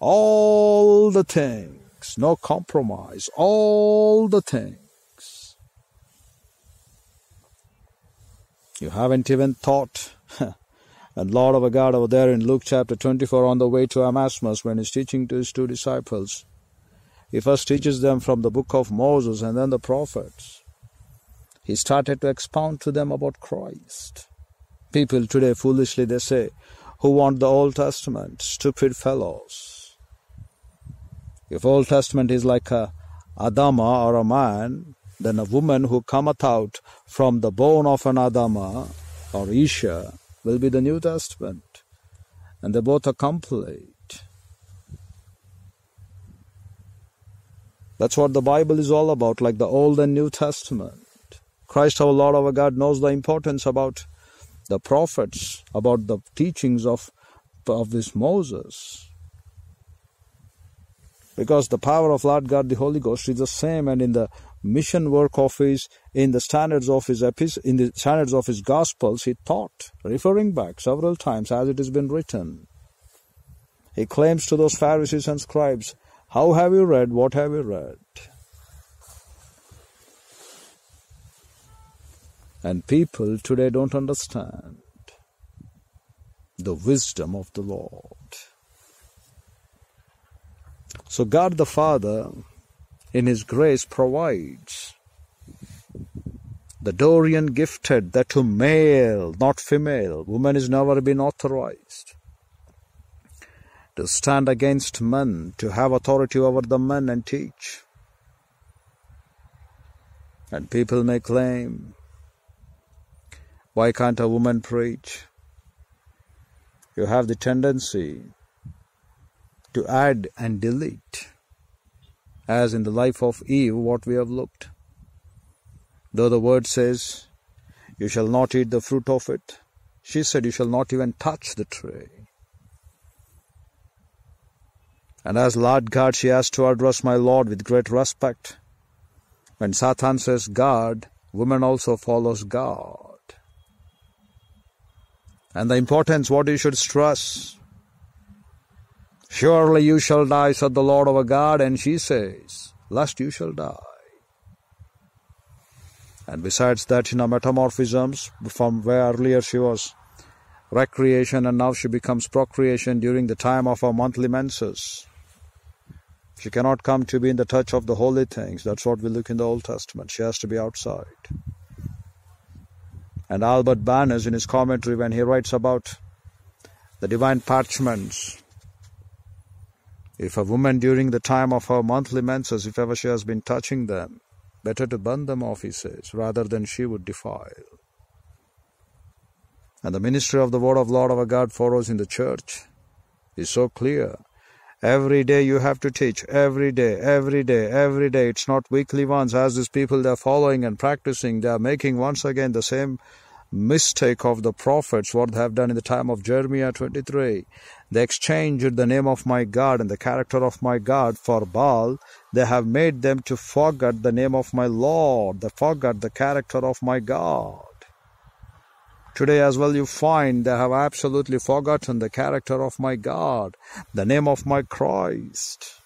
All the things, no compromise, all the things. You haven't even thought *laughs* and Lord our God over there in Luke chapter 24 on the way to Emmaus when he's teaching to his two disciples. He first teaches them from the book of Moses and then the prophets. He started to expound to them about Christ. People today foolishly they say, who want the Old Testament, stupid fellows. If Old Testament is like a Adama or a man, then a woman who cometh out from the bone of an Adama or Isha will be the New Testament, and they both are complete. That's what the Bible is all about, like the Old and New Testament. Christ our Lord our God knows the importance about the prophets, about the teachings of, of this Moses. Because the power of Lord God the Holy Ghost is the same and in the mission work of his in the standards of his in the standards of his gospels he taught referring back several times as it has been written. He claims to those pharisees and scribes how have you read what have you read? And people today don't understand the wisdom of the lord. So god the father in His grace provides. The dorean gifted that to male, not female, woman is never been authorized to stand against men, to have authority over the men and teach. And people may claim, why can't a woman preach? You have the tendency to add and delete as in the life of Eve, what we have looked. Though the word says, You shall not eat the fruit of it, she said, You shall not even touch the tree. And as Lord God, she has to address my Lord with great respect. When Satan says God, woman also follows God. And the importance, what you should stress, Surely you shall die, said the Lord our God, and she says, Lest you shall die. And besides that, in her metamorphisms, from where earlier she was recreation and now she becomes procreation during the time of her monthly menses. She cannot come to be in the touch of the holy things. That's what we look in the Old Testament. She has to be outside. And Albert Barnes, in his commentary, when he writes about the divine parchments If a woman during the time of her monthly menses, if ever she has been touching them, better to burn them off, he says, rather than she would defile. And the ministry of the word of Lord of our God for us in the church is so clear. Every day you have to teach. Every day, every day, every day. It's not weekly ones as these people they're following and practicing. They are making once again the same mistake of the prophets, what they have done in the time of Jeremiah 23. They exchanged the name of my God and the character of my God for Baal. They have made them to forget the name of my Lord. They forget the character of my God. Today as well you find they have absolutely forgotten the character of my God, the name of my Christ.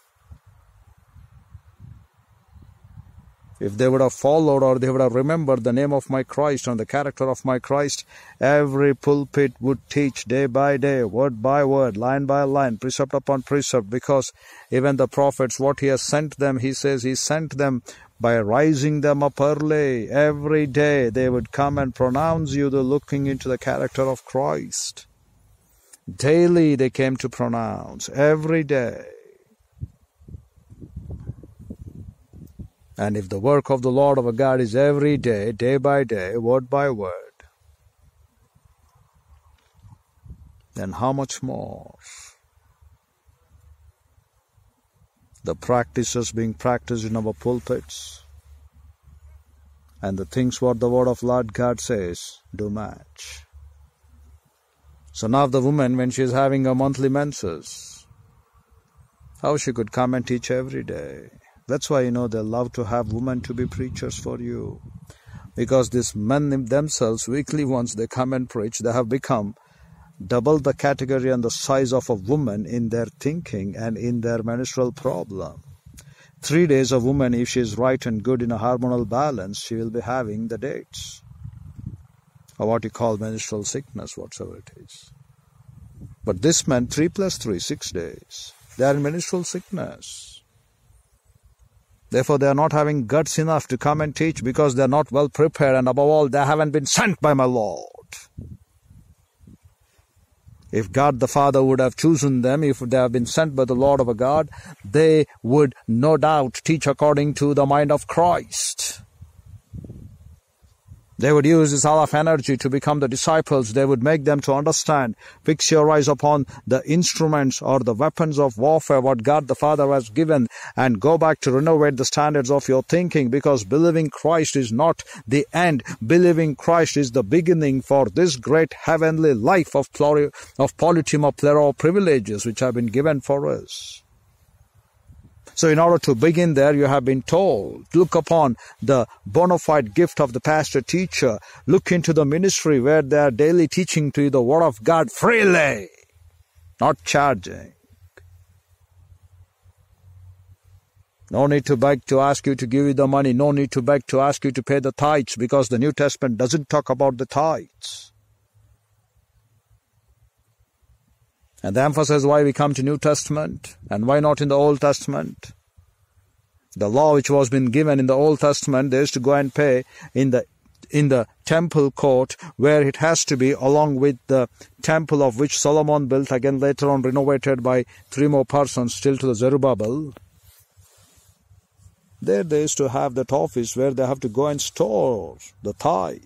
If they would have followed or they would have remembered the name of my Christ and the character of my Christ, every pulpit would teach day by day, word by word, line by line, precept upon precept, because even the prophets, what he has sent them, he says he sent them by rising them up early. Every day they would come and pronounce you the looking into the character of Christ. Daily they came to pronounce every day and if the work of the Lord our God is every day day by day word by word then how much more the practices being practiced in our pulpits, and the things what the word of Lord God says do match. So now the woman, when she is having her monthly menses, how she could come and teach every day. That's why you know they love to have women to be preachers for you. Because these men themselves, weekly ones, they come and preach, they have become double the category and the size of a woman in their thinking and in their menstrual problem. Three days a woman, if she is right and good in a hormonal balance, she will be having the dates. Or what you call menstrual sickness, whatsoever it is. But this man, three plus three, six days. They are in menstrual sickness. Therefore, they are not having guts enough to come and teach because they are not well prepared, and above all, they haven't been sent by my Lord. If God the Father would have chosen them, if they have been sent by the Lord of a God, they would no doubt teach according to the mind of Christ. They would use this all of energy to become the disciples. They would make them to understand. Fix your eyes upon the instruments or the weapons of warfare what God the Father has given and go back to renovate the standards of your thinking because believing Christ is not the end. Believing Christ is the beginning for this great heavenly life of, pluri- of politeum of privileges which have been given for us. So, in order to begin there, you have been told, look upon the bona fide gift of the pastor teacher. Look into the ministry where they are daily teaching to you the word of God freely, not charging. No need to beg to ask you to give you the money. No need to beg to ask you to pay the tithes because the New Testament doesn't talk about the tithes. And the emphasis why we come to New Testament and why not in the Old Testament. The law which was been given in the Old Testament, there is to go and pay in the in the temple court where it has to be along with the temple of which Solomon built again later on renovated by three more persons still to the Zerubbabel. There they used to have that office where they have to go and store the tithe.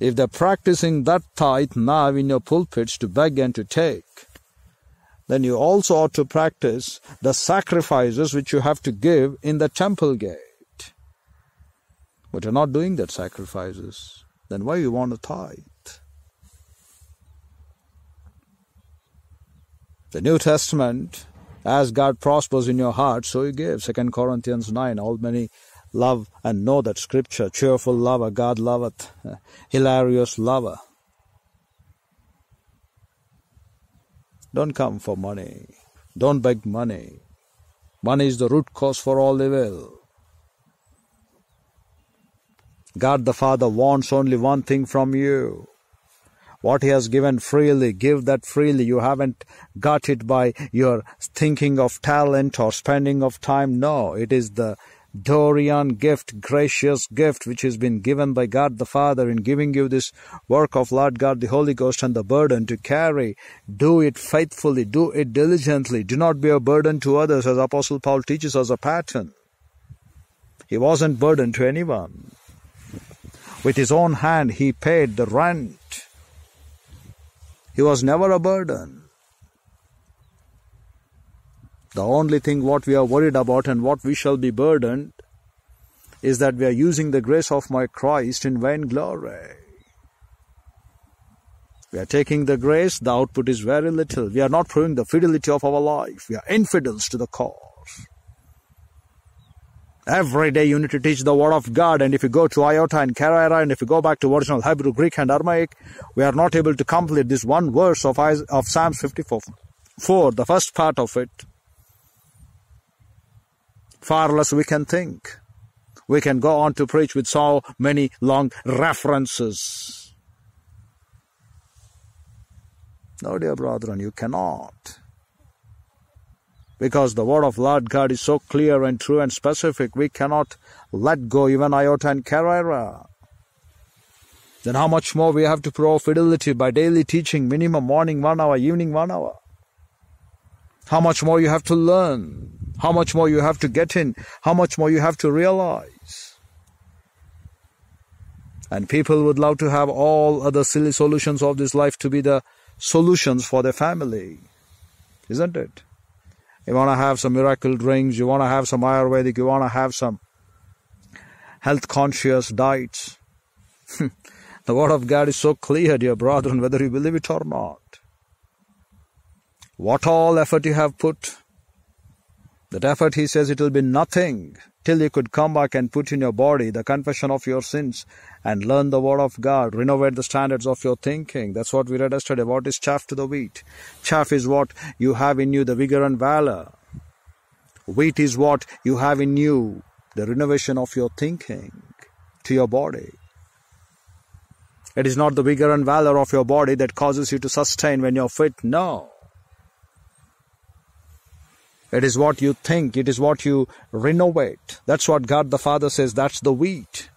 If they're practicing that tithe now in your pulpits to beg and to take, then you also ought to practice the sacrifices which you have to give in the temple gate. But you're not doing that sacrifices. Then why you want a tithe? The New Testament, as God prospers in your heart, so you give. Second Corinthians 9, all many love and know that scripture, cheerful lover, God loveth, *laughs* hilarious lover. Don't come for money. Don't beg money. Money is the root cause for all evil. God the Father wants only one thing from you. What He has given freely, give that freely. You haven't got it by your thinking of talent or spending of time. No, it is the dorean gift, gracious gift, which has been given by God the Father in giving you this work of Lord God the Holy Ghost and the burden to carry. Do it faithfully, do it diligently. Do not be a burden to others, as Apostle Paul teaches us a pattern. He wasn't burdened to anyone. With his own hand, he paid the rent. He was never a burden. The only thing what we are worried about and what we shall be burdened is that we are using the grace of my Christ in vain glory. We are taking the grace, the output is very little. We are not proving the fidelity of our life. We are infidels to the cause. Every day you need to teach the word of God, and if you go to iota and keraia, and if you go back to original Hebrew, Greek, and Aramaic, we are not able to complete this one verse of, of Psalms 54, 4, the first part of it far less we can think. We can go on to preach with so many long references. No, dear brethren, you cannot. Because the word of Lord God is so clear and true and specific, we cannot let go even iota and keraia. Then how much more we have to prove fidelity by daily teaching, minimum morning one hour, evening one hour. How much more you have to learn how much more you have to get in, how much more you have to realize. And people would love to have all other silly solutions of this life to be the solutions for their family. Isn't it? You want to have some miracle drinks, you want to have some Ayurvedic, you want to have some health conscious diets. *laughs* the Word of God is so clear, dear brethren, whether you believe it or not. What all effort you have put, that effort, he says, it will be nothing till you could come back and put in your body the confession of your sins and learn the word of God, renovate the standards of your thinking. That's what we read yesterday. What is chaff to the wheat? Chaff is what you have in you, the vigor and valor. Wheat is what you have in you, the renovation of your thinking to your body. It is not the vigor and valor of your body that causes you to sustain when you're fit. No. It is what you think, it is what you renovate. That's what God the Father says, that's the wheat.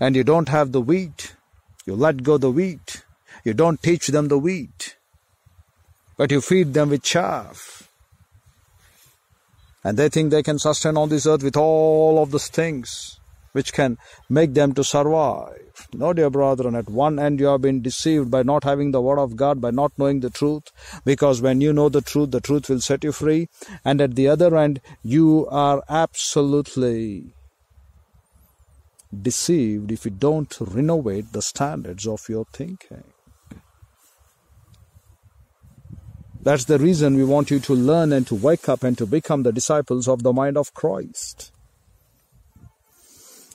And you don't have the wheat, you let go the wheat. You don't teach them the wheat, but you feed them with chaff. And they think they can sustain on this earth with all of those things which can make them to survive. No, dear brethren, at one end you have been deceived by not having the word of God, by not knowing the truth, because when you know the truth, the truth will set you free. And at the other end, you are absolutely deceived if you don't renovate the standards of your thinking. That's the reason we want you to learn and to wake up and to become the disciples of the mind of Christ.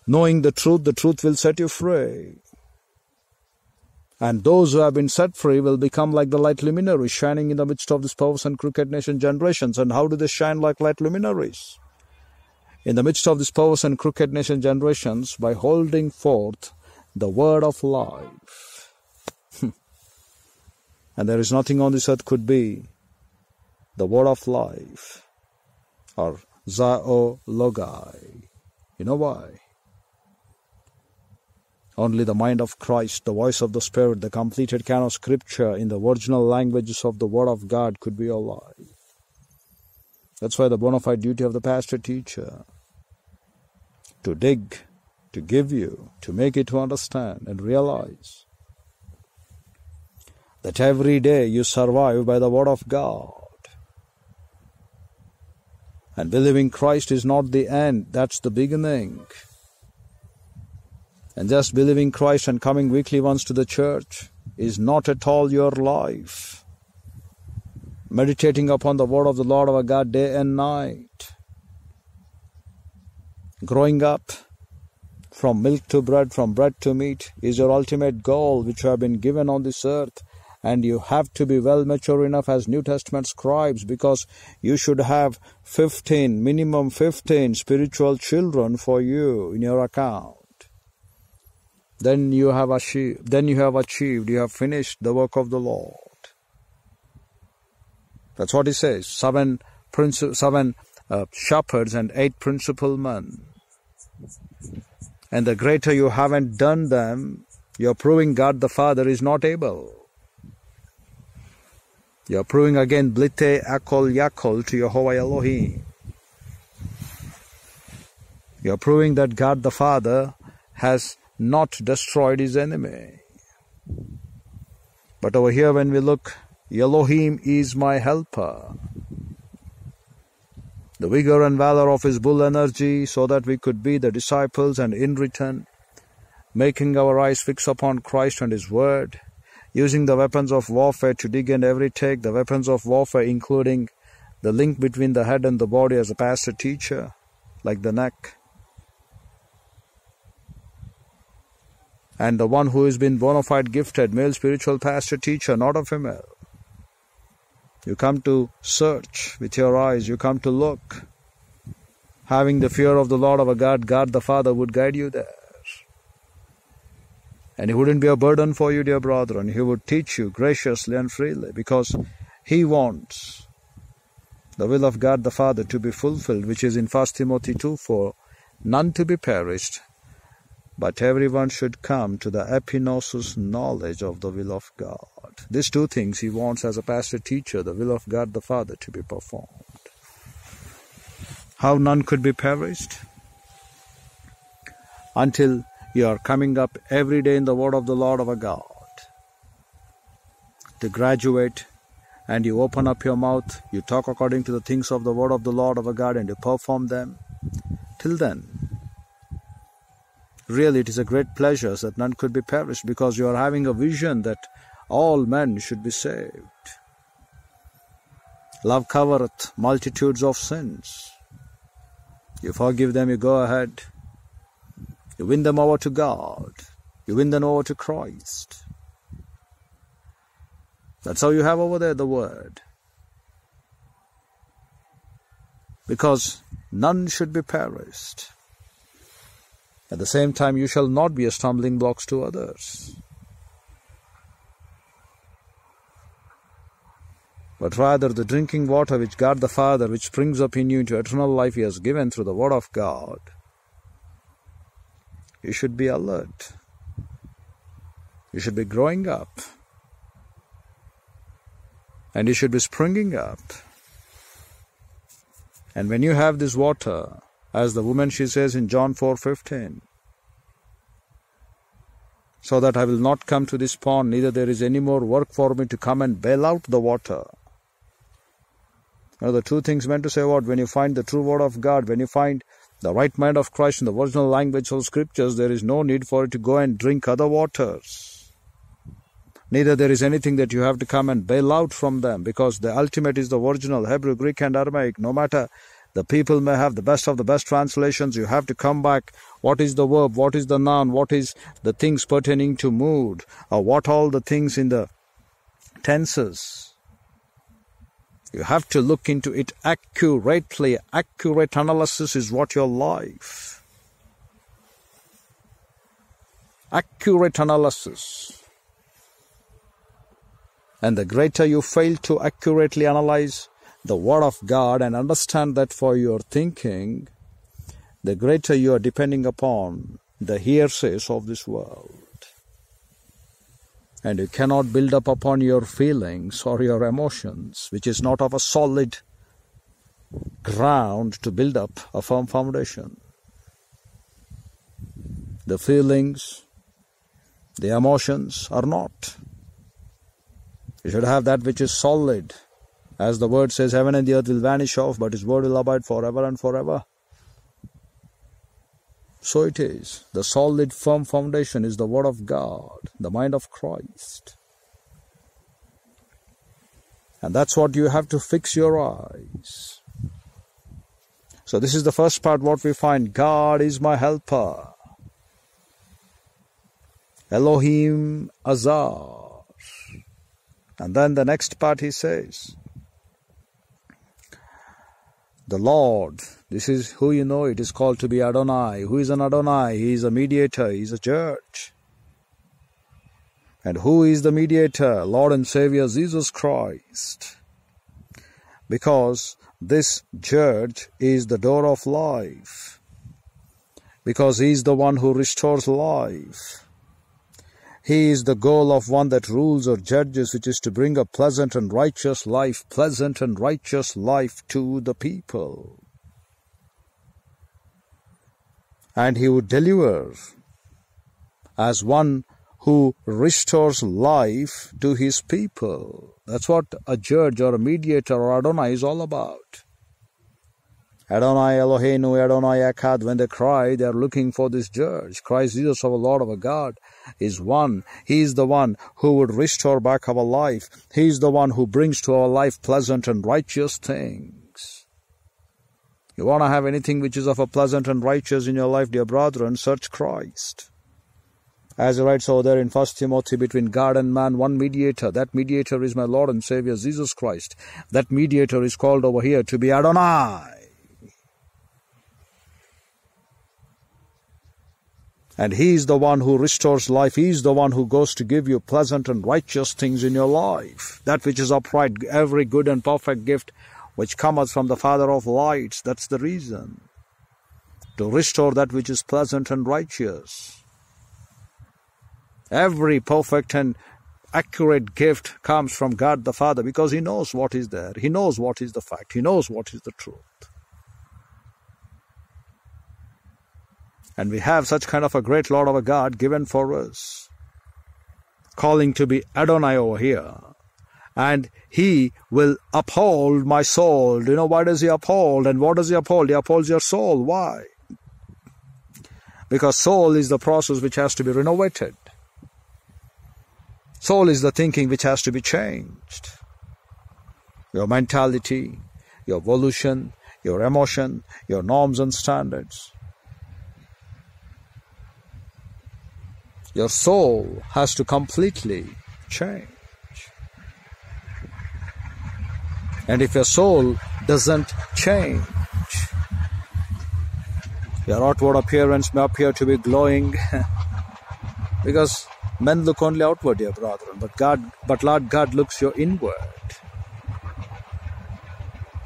Knowing the truth, the truth will set you free. And those who have been set free will become like the light luminaries shining in the midst of this perverse and crooked nation generations. And how do they shine like light luminaries? In the midst of this perverse and crooked nation generations, by holding forth the word of life. Hmm. and there is nothing on this earth could be the word of life or zoologai. You know why? Only the mind of Christ, the voice of the Spirit, the completed canon of Scripture in the original languages of the Word of God could be alive. That's why the bona fide duty of the pastor teacher to dig, to give you, to make you to understand and realize that every day you survive by the Word of God. And believing Christ is not the end, that's the beginning. And just believing Christ and coming weekly once to the church is not at all your life. Meditating upon the word of the Lord our God day and night. Growing up from milk to bread, from bread to meat is your ultimate goal which you have been given on this earth. And you have to be well mature enough as New Testament scribes because you should have 15, minimum 15 spiritual children for you in your account then you have achieved then you have achieved you have finished the work of the lord that's what he says seven princi- seven uh, shepherds and eight principal men. And the greater you haven't done them, you're proving God the Father is not able. You're proving again Blite Akol Yakol to Jehovah Elohim. You're proving that God the Father has not destroyed his enemy. But over here, when we look, Elohim is my helper. The vigor and valor of his bull energy, so that we could be the disciples, and in return, making our eyes fix upon Christ and his word, using the weapons of warfare to dig in every take, the weapons of warfare including the link between the head and the body as a pastor teacher, like the neck, and the one who has been bona fide gifted, male spiritual pastor teacher, not a female. You come to search with your eyes, you come to look. Having the fear of the Lord our God, God the Father would guide you there. And He wouldn't be a burden for you, dear brother, and He would teach you graciously and freely because He wants the will of God the Father to be fulfilled, which is in 1 Timothy 2 4, none to be perished, but everyone should come to the epignosis knowledge of the will of God. These two things he wants as a pastor teacher, the will of God the Father to be performed. How none could be perished? Until you are coming up every day in the word of the Lord our God to graduate and you open up your mouth, you talk according to the things of the word of the Lord our God and you perform them. Till then, Really, it is a great pleasure that none could be perished because you are having a vision that all men should be saved. Love covereth multitudes of sins. You forgive them, you go ahead. You win them over to God. You win them over to Christ. That's how you have over there the word. Because none should be perished. At the same time, you shall not be a stumbling block to others. But rather, the drinking water which God the Father, which springs up in you into eternal life, He has given through the Word of God. You should be alert. You should be growing up. And you should be springing up. And when you have this water, as the woman she says in John 4:15 so that I will not come to this pond neither there is any more work for me to come and bail out the water. Now the two things meant to say what? When you find the true word of God when you find the right mind of Christ in the original language of scriptures there is no need for you to go and drink other waters. Neither there is anything that you have to come and bail out from them because the ultimate is the original Hebrew Greek and Aramaic no matter the people may have the best of the best translations. You have to come back. What is the verb? What is the noun? What is the things pertaining to mood? Or what all the things in the tenses? You have to look into it accurately. Accurate analysis is what your life. Accurate analysis. And the greater you fail to accurately analyze, the Word of God and understand that for your thinking, the greater you are depending upon the hearsays of this world. And you cannot build up upon your feelings or your emotions, which is not of a solid ground to build up a firm foundation. The feelings, the emotions are not. You should have that which is solid as the word says, heaven and the earth will vanish off, but his word will abide forever and forever. So it is. The solid, firm foundation is the word of God, the mind of Christ. And that's what you have to fix your eyes. So this is the first part what we find. God is my helper. Elohim Azar. And then the next part he says, the Lord. This is who you know it is called to be Adonai. Who is an Adonai? He is a mediator, he is a church. And who is the mediator? Lord and Savior Jesus Christ. Because this judge is the door of life because he is the one who restores life. He is the goal of one that rules or judges, which is to bring a pleasant and righteous life, pleasant and righteous life to the people. And he would deliver as one who restores life to his people. That's what a judge or a mediator or Adonai is all about. Adonai Eloheinu, Adonai Echad, when they cry, they are looking for this judge. Christ Jesus, our Lord, of our God, is one. He is the one who would restore back our life. He is the one who brings to our life pleasant and righteous things. You want to have anything which is of a pleasant and righteous in your life, dear brethren, search Christ. As he writes over there in 1 Timothy, between God and man, one mediator. That mediator is my Lord and Savior, Jesus Christ. That mediator is called over here to be Adonai. And He is the one who restores life. He is the one who goes to give you pleasant and righteous things in your life. That which is upright, every good and perfect gift which cometh from the Father of lights. That's the reason. To restore that which is pleasant and righteous. Every perfect and accurate gift comes from God the Father because He knows what is there. He knows what is the fact. He knows what is the truth. And we have such kind of a great Lord of a God given for us, calling to be Adonai over here. And he will uphold my soul. Do you know why does he uphold? And what does he uphold? He upholds your soul. Why? Because soul is the process which has to be renovated. Soul is the thinking which has to be changed. Your mentality, your volition, your emotion, your norms and standards. Your soul has to completely change. And if your soul doesn't change, your outward appearance may appear to be glowing *laughs* because men look only outward, dear brethren, but God, but Lord God looks your inward.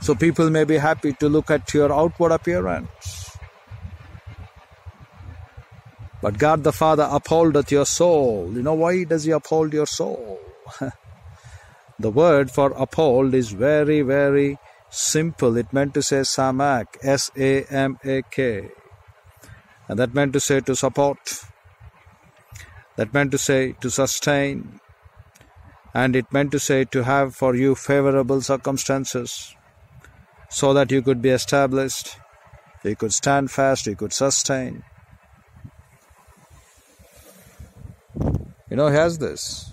So people may be happy to look at your outward appearance. But God the Father upholdeth your soul. You know why does He uphold your soul? *laughs* the word for uphold is very, very simple. It meant to say samak, S A M A K. And that meant to say to support. That meant to say to sustain. And it meant to say to have for you favorable circumstances so that you could be established, you could stand fast, you could sustain. You know, he has this.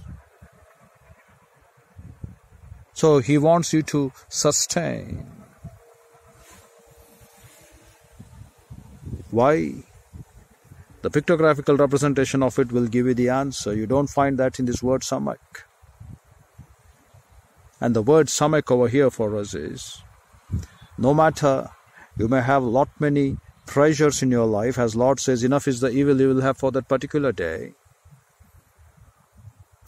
So he wants you to sustain. Why? The pictographical representation of it will give you the answer. You don't find that in this word samak. And the word samak over here for us is no matter you may have lot many treasures in your life, as Lord says, enough is the evil you will have for that particular day.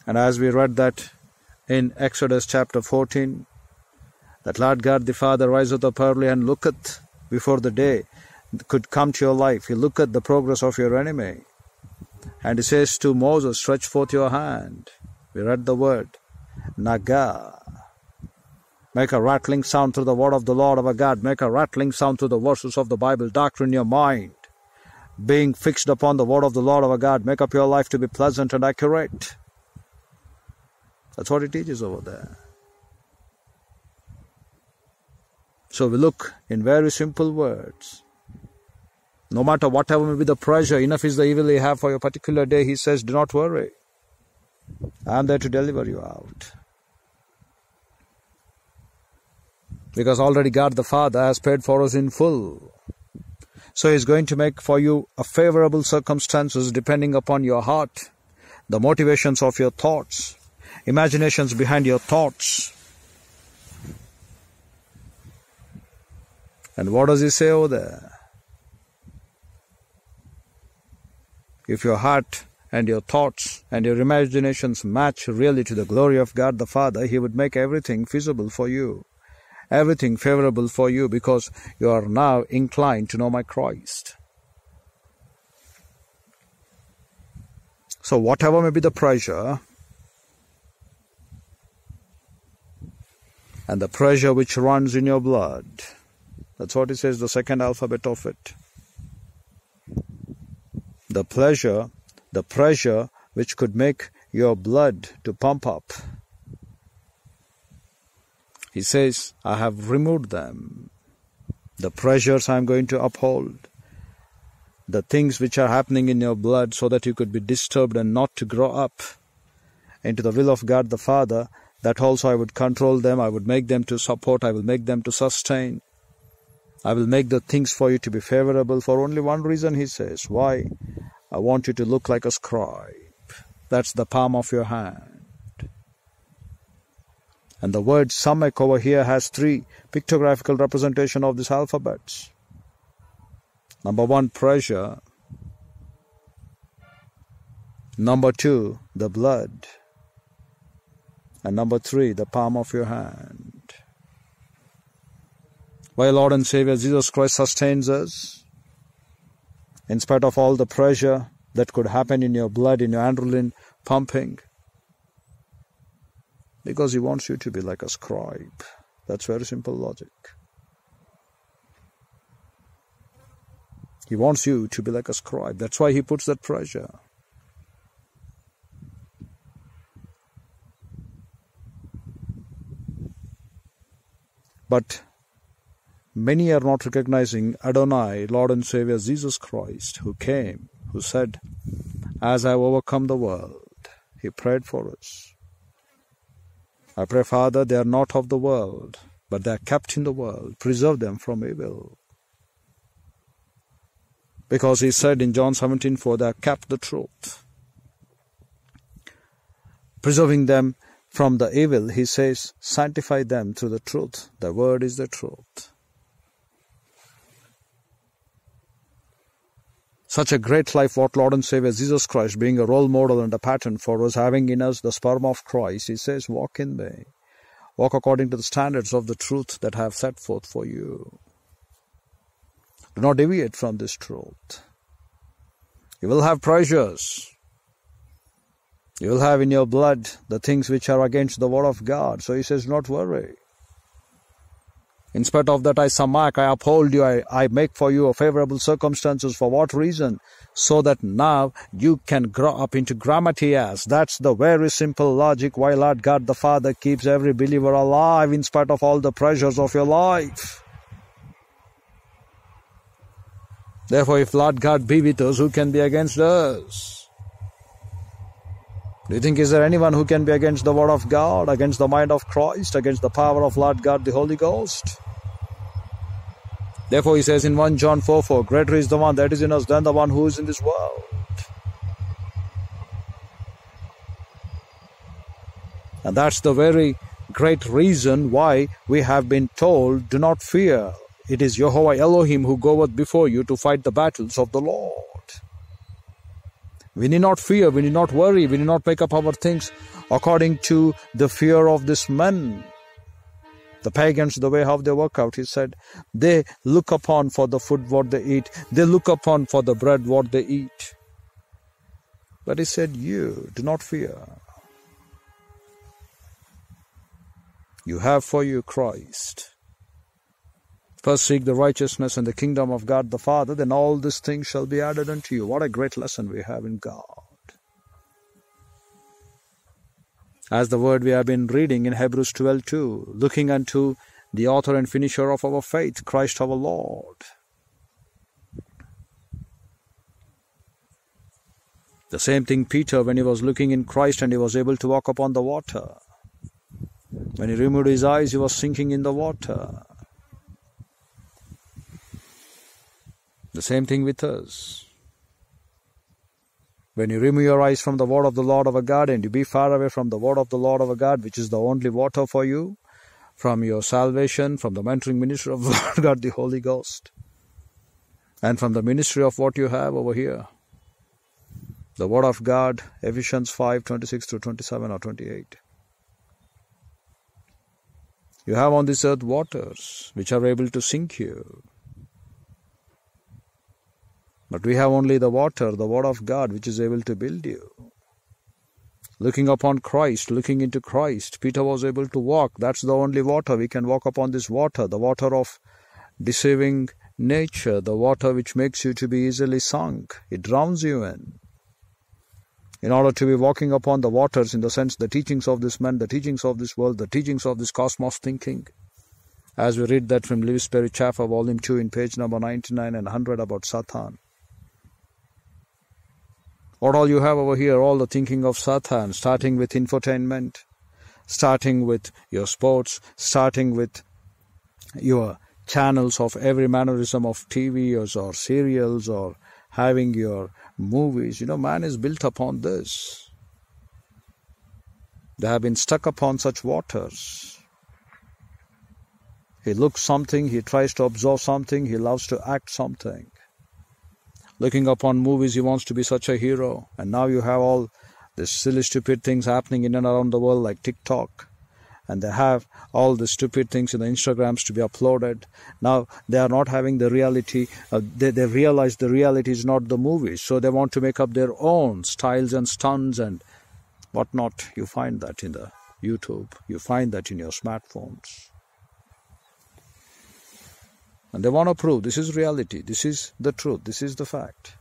And as we read that in Exodus chapter 14, that Lord God the Father riseth up early and looketh before the day could come to your life. He looketh the progress of your enemy. And he says to Moses, Stretch forth your hand. We read the word, Naga. Make a rattling sound through the word of the Lord our God. Make a rattling sound through the verses of the Bible. Doctrine your mind. Being fixed upon the word of the Lord our God. Make up your life to be pleasant and accurate. That's what it teaches over there. So we look in very simple words. No matter whatever may be the pressure, enough is the evil you have for your particular day, he says, do not worry. I am there to deliver you out. Because already God the Father has paid for us in full. So He's going to make for you a favorable circumstances depending upon your heart, the motivations of your thoughts, imaginations behind your thoughts. And what does he say over there? If your heart and your thoughts and your imaginations match really to the glory of God the Father, He would make everything feasible for you. everything favorable for you because you are now inclined to know my Christ. So, whatever may be the pressure, and the pressure which runs in your blood, that's what it says, the second alphabet of it. The pleasure, the pressure which could make your blood to pump up. He says, I have removed them. The pressures I am going to uphold. The things which are happening in your blood so that you could be disturbed and not to grow up into the will of God the Father, that also I would control them, I would make them to support, I will make them to sustain. I will make the things for you to be favorable for only one reason, he says. Why? I want you to look like a scribe. That's the palm of your hand. And the word samek over here has three pictographical representation of these alphabets. Number one, pressure. Number two, the blood. And number three, the palm of your hand. Why Lord and Savior Jesus Christ sustains us in spite of all the pressure that could happen in your blood, in your adrenaline pumping. Because He wants you to be like a scribe. That's very simple logic. He wants you to be like a scribe. That's why He puts that pressure. But many are not recognizing Adonai, Lord and Savior Jesus Christ, who came, who said, As I have overcome the world, He prayed for us. I pray, Father, they are not of the world, but they are kept in the world. Preserve them from evil. Because He said in John 17, 4, they are kept the truth. Preserving them from the evil, He says, sanctify them through the truth. The word is the truth. Such a great life, what Lord and Savior Jesus Christ, being a role model and a pattern for us, having in us the sperm of Christ, He says, Walk in me. Walk according to the standards of the truth that I have set forth for you. Do not deviate from this truth. You will have pleasures. You will have in your blood the things which are against the word of God. So he says, Not worry. In spite of that, I samak, I uphold you, I, I make for you a favorable circumstances. For what reason? So that now you can grow up into grammatias. That's the very simple logic why Lord God the Father keeps every believer alive in spite of all the pressures of your life. Therefore, if Lord God be with us, who can be against us? Do you think is there anyone who can be against the word of God, against the mind of Christ, against the power of Lord God, the Holy Ghost? Therefore, he says in 1 John 4 4, Greater is the one that is in us than the one who is in this world. And that's the very great reason why we have been told, Do not fear. It is Jehovah Elohim who goeth before you to fight the battles of the Lord. We need not fear, we need not worry, we need not make up our things according to the fear of this man. The pagans, the way how they work out, he said, they look upon for the food what they eat, they look upon for the bread what they eat. But he said, You do not fear. You have for you Christ. First seek the righteousness and the kingdom of God the Father, then all these things shall be added unto you. What a great lesson we have in God. As the word we have been reading in Hebrews 12 2, looking unto the author and finisher of our faith, Christ our Lord. The same thing Peter, when he was looking in Christ and he was able to walk upon the water. When he removed his eyes, he was sinking in the water. The same thing with us. When you remove your eyes from the word of the Lord of our God and you be far away from the word of the Lord of our God, which is the only water for you, from your salvation, from the mentoring ministry of the *laughs* Lord God, the Holy Ghost, and from the ministry of what you have over here. The word of God, Ephesians 5 26 to 27 or 28. You have on this earth waters which are able to sink you. But we have only the water, the Word of God, which is able to build you. Looking upon Christ, looking into Christ, Peter was able to walk. That's the only water. We can walk upon this water, the water of deceiving nature, the water which makes you to be easily sunk. It drowns you in. In order to be walking upon the waters, in the sense the teachings of this man, the teachings of this world, the teachings of this cosmos thinking, as we read that from Lewis Perry Chafer, volume 2, in page number 99 and 100 about Satan. What all you have over here, all the thinking of Satan, starting with infotainment, starting with your sports, starting with your channels of every mannerism of TVs or serials or having your movies. You know, man is built upon this. They have been stuck upon such waters. He looks something, he tries to observe something, he loves to act something looking upon movies, he wants to be such a hero. And now you have all these silly, stupid things happening in and around the world, like TikTok. And they have all the stupid things in the Instagrams to be uploaded. Now they are not having the reality. Uh, they, they realize the reality is not the movies. So they want to make up their own styles and stunts and whatnot. You find that in the YouTube. You find that in your smartphones. And they want to prove this is reality, this is the truth, this is the fact.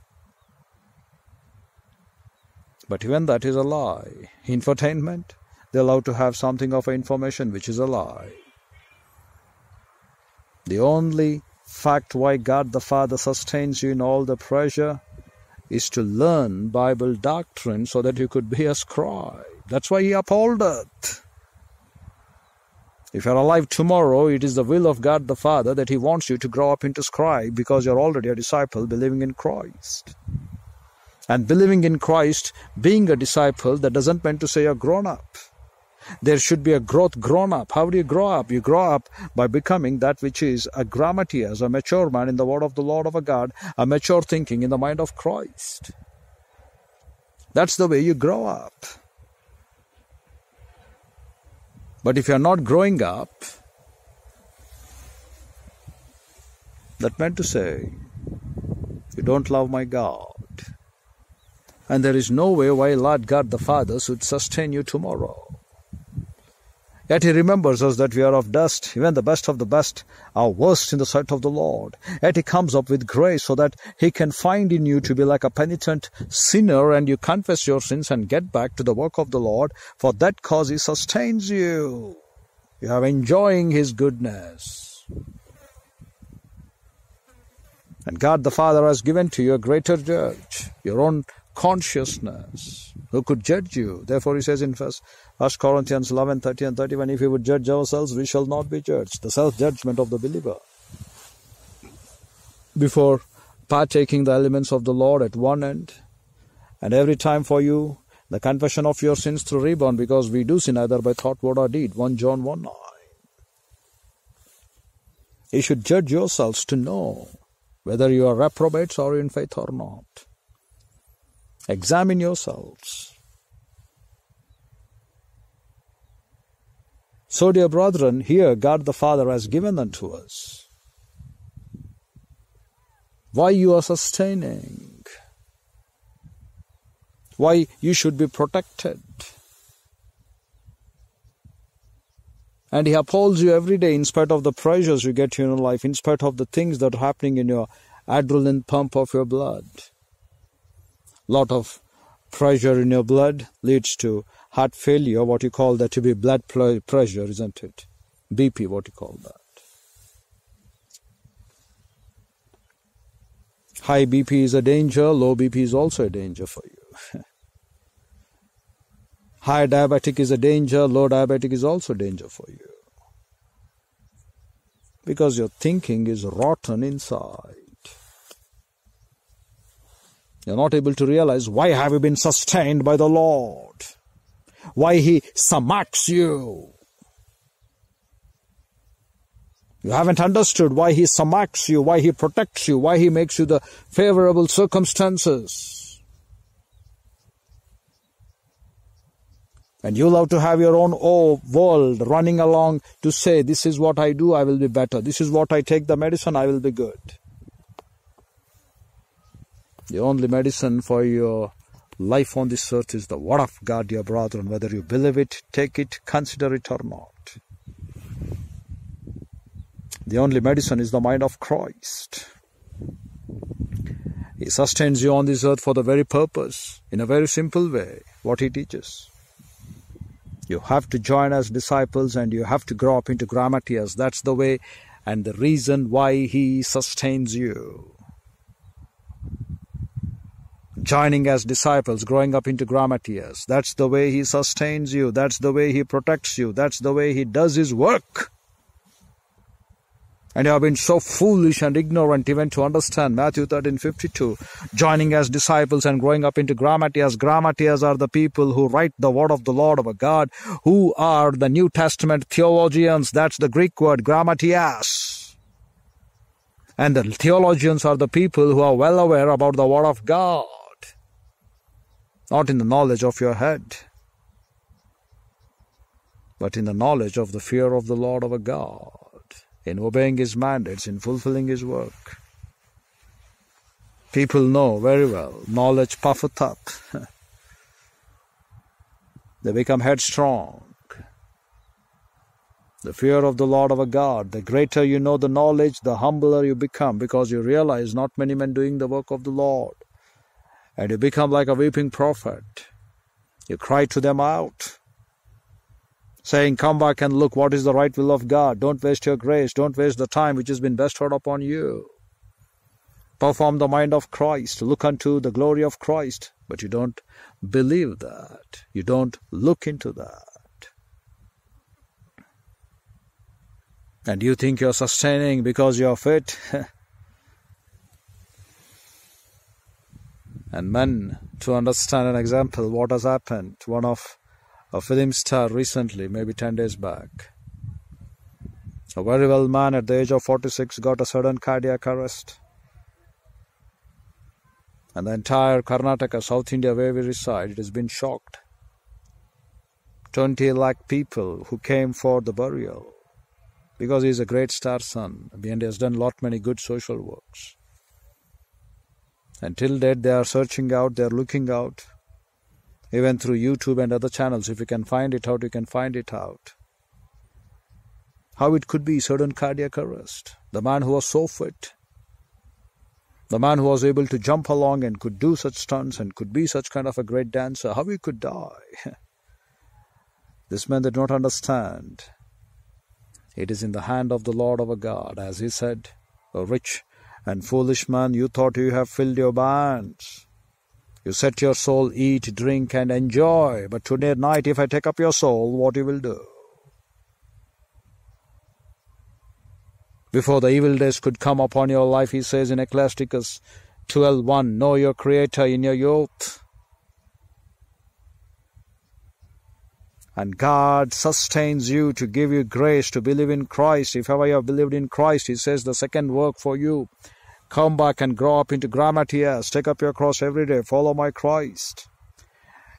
But even that is a lie. Infotainment, they allow to have something of information which is a lie. The only fact why God the Father sustains you in all the pressure is to learn Bible doctrine so that you could be a scribe. That's why He upholdeth. If you're alive tomorrow, it is the will of God the Father that He wants you to grow up into scribe because you're already a disciple believing in Christ. And believing in Christ, being a disciple, that doesn't mean to say you're grown up. There should be a growth grown up. How do you grow up? You grow up by becoming that which is a grammatias, a mature man in the word of the Lord of a God, a mature thinking in the mind of Christ. That's the way you grow up. But if you are not growing up, that meant to say, you don't love my God. And there is no way why Lord God the Father should sustain you tomorrow. Yet he remembers us that we are of dust, even the best of the best are worst in the sight of the Lord. Yet he comes up with grace so that he can find in you to be like a penitent sinner and you confess your sins and get back to the work of the Lord. For that cause he sustains you. You are enjoying his goodness. And God the Father has given to you a greater judge, your own consciousness, who could judge you. Therefore, he says in verse 1 Corinthians 11, 30 and 31, if we would judge ourselves, we shall not be judged. The self-judgment of the believer. Before partaking the elements of the Lord at one end, and every time for you, the confession of your sins through rebound, because we do sin either by thought, word or deed. 1 John 1, 9. You should judge yourselves to know whether you are reprobates or in faith or not. Examine yourselves So, dear brethren, here God the Father has given unto us. Why you are sustaining? Why you should be protected? And He upholds you every day in spite of the pressures you get in your life, in spite of the things that are happening in your adrenaline pump of your blood lot of pressure in your blood leads to heart failure, what you call that to be blood pressure, isn't it? BP, what you call that. High BP is a danger, low BP is also a danger for you. *laughs* High diabetic is a danger, low diabetic is also a danger for you. Because your thinking is rotten inside. You're not able to realize why have you been sustained by the Lord? Why He samaks you? You haven't understood why He samaks you, why He protects you, why He makes you the favorable circumstances. And you love to have your own oh, world running along to say, This is what I do, I will be better. This is what I take the medicine, I will be good. The only medicine for your life on this earth is the Word of God, dear brethren. Whether you believe it, take it, consider it or not. The only medicine is the mind of Christ. He sustains you on this earth for the very purpose, in a very simple way, what He teaches. You have to join as disciples and you have to grow up into grammatias. That's the way and the reason why He sustains you. Joining as disciples, growing up into grammatias. That's the way He sustains you. That's the way He protects you. That's the way He does His work and you have been so foolish and ignorant even to understand Matthew 13:52 joining as disciples and growing up into grammatias grammatias are the people who write the word of the Lord of a God who are the New Testament theologians that's the Greek word grammatias and the theologians are the people who are well aware about the word of God not in the knowledge of your head but in the knowledge of the fear of the Lord of a God in obeying His mandates, in fulfilling His work. People know very well knowledge puffeth up. *laughs* they become headstrong. The fear of the Lord of a God, the greater you know the knowledge, the humbler you become because you realize not many men doing the work of the Lord. And you become like a weeping prophet. You cry to them out saying, Come back and look what is the right will of God. Don't waste your grace. Don't waste the time which has been bestowed upon you. Perform the mind of Christ. Look unto the glory of Christ. But you don't believe that. You don't look into that. And you think you're sustaining because you're fit. *laughs* and men, to understand an example, what has happened? One of a film star recently, maybe 10 days back. A very well man at the age of 46 got a sudden cardiac arrest. And the entire Karnataka, South India, where we reside, it has been shocked. 20 lakh people who came for the burial because he is a great star son and he has done lot many good social works. Until date, they are searching out, they are looking out even through YouTube and other channels. If you can find it out, you can find it out. How it could be sudden cardiac arrest. The man who was so fit, the man who was able to jump along and could do such stunts and could be such kind of a great dancer, how he could die. *laughs* this man did not understand. It is in the hand of the Lord of our God, as he said, a rich and foolish man, you thought you have filled your barns you set your soul, eat, drink, and enjoy. But today night, if I take up your soul, what you will do? Before the evil days could come upon your life, he says in Ecclesiastes 12.1, Know your Creator in your youth. And God sustains you to give you grace to believe in Christ. If ever you have believed in Christ, He says the second work for you Come back and grow up into grammatias. Take up your cross every day. Follow my Christ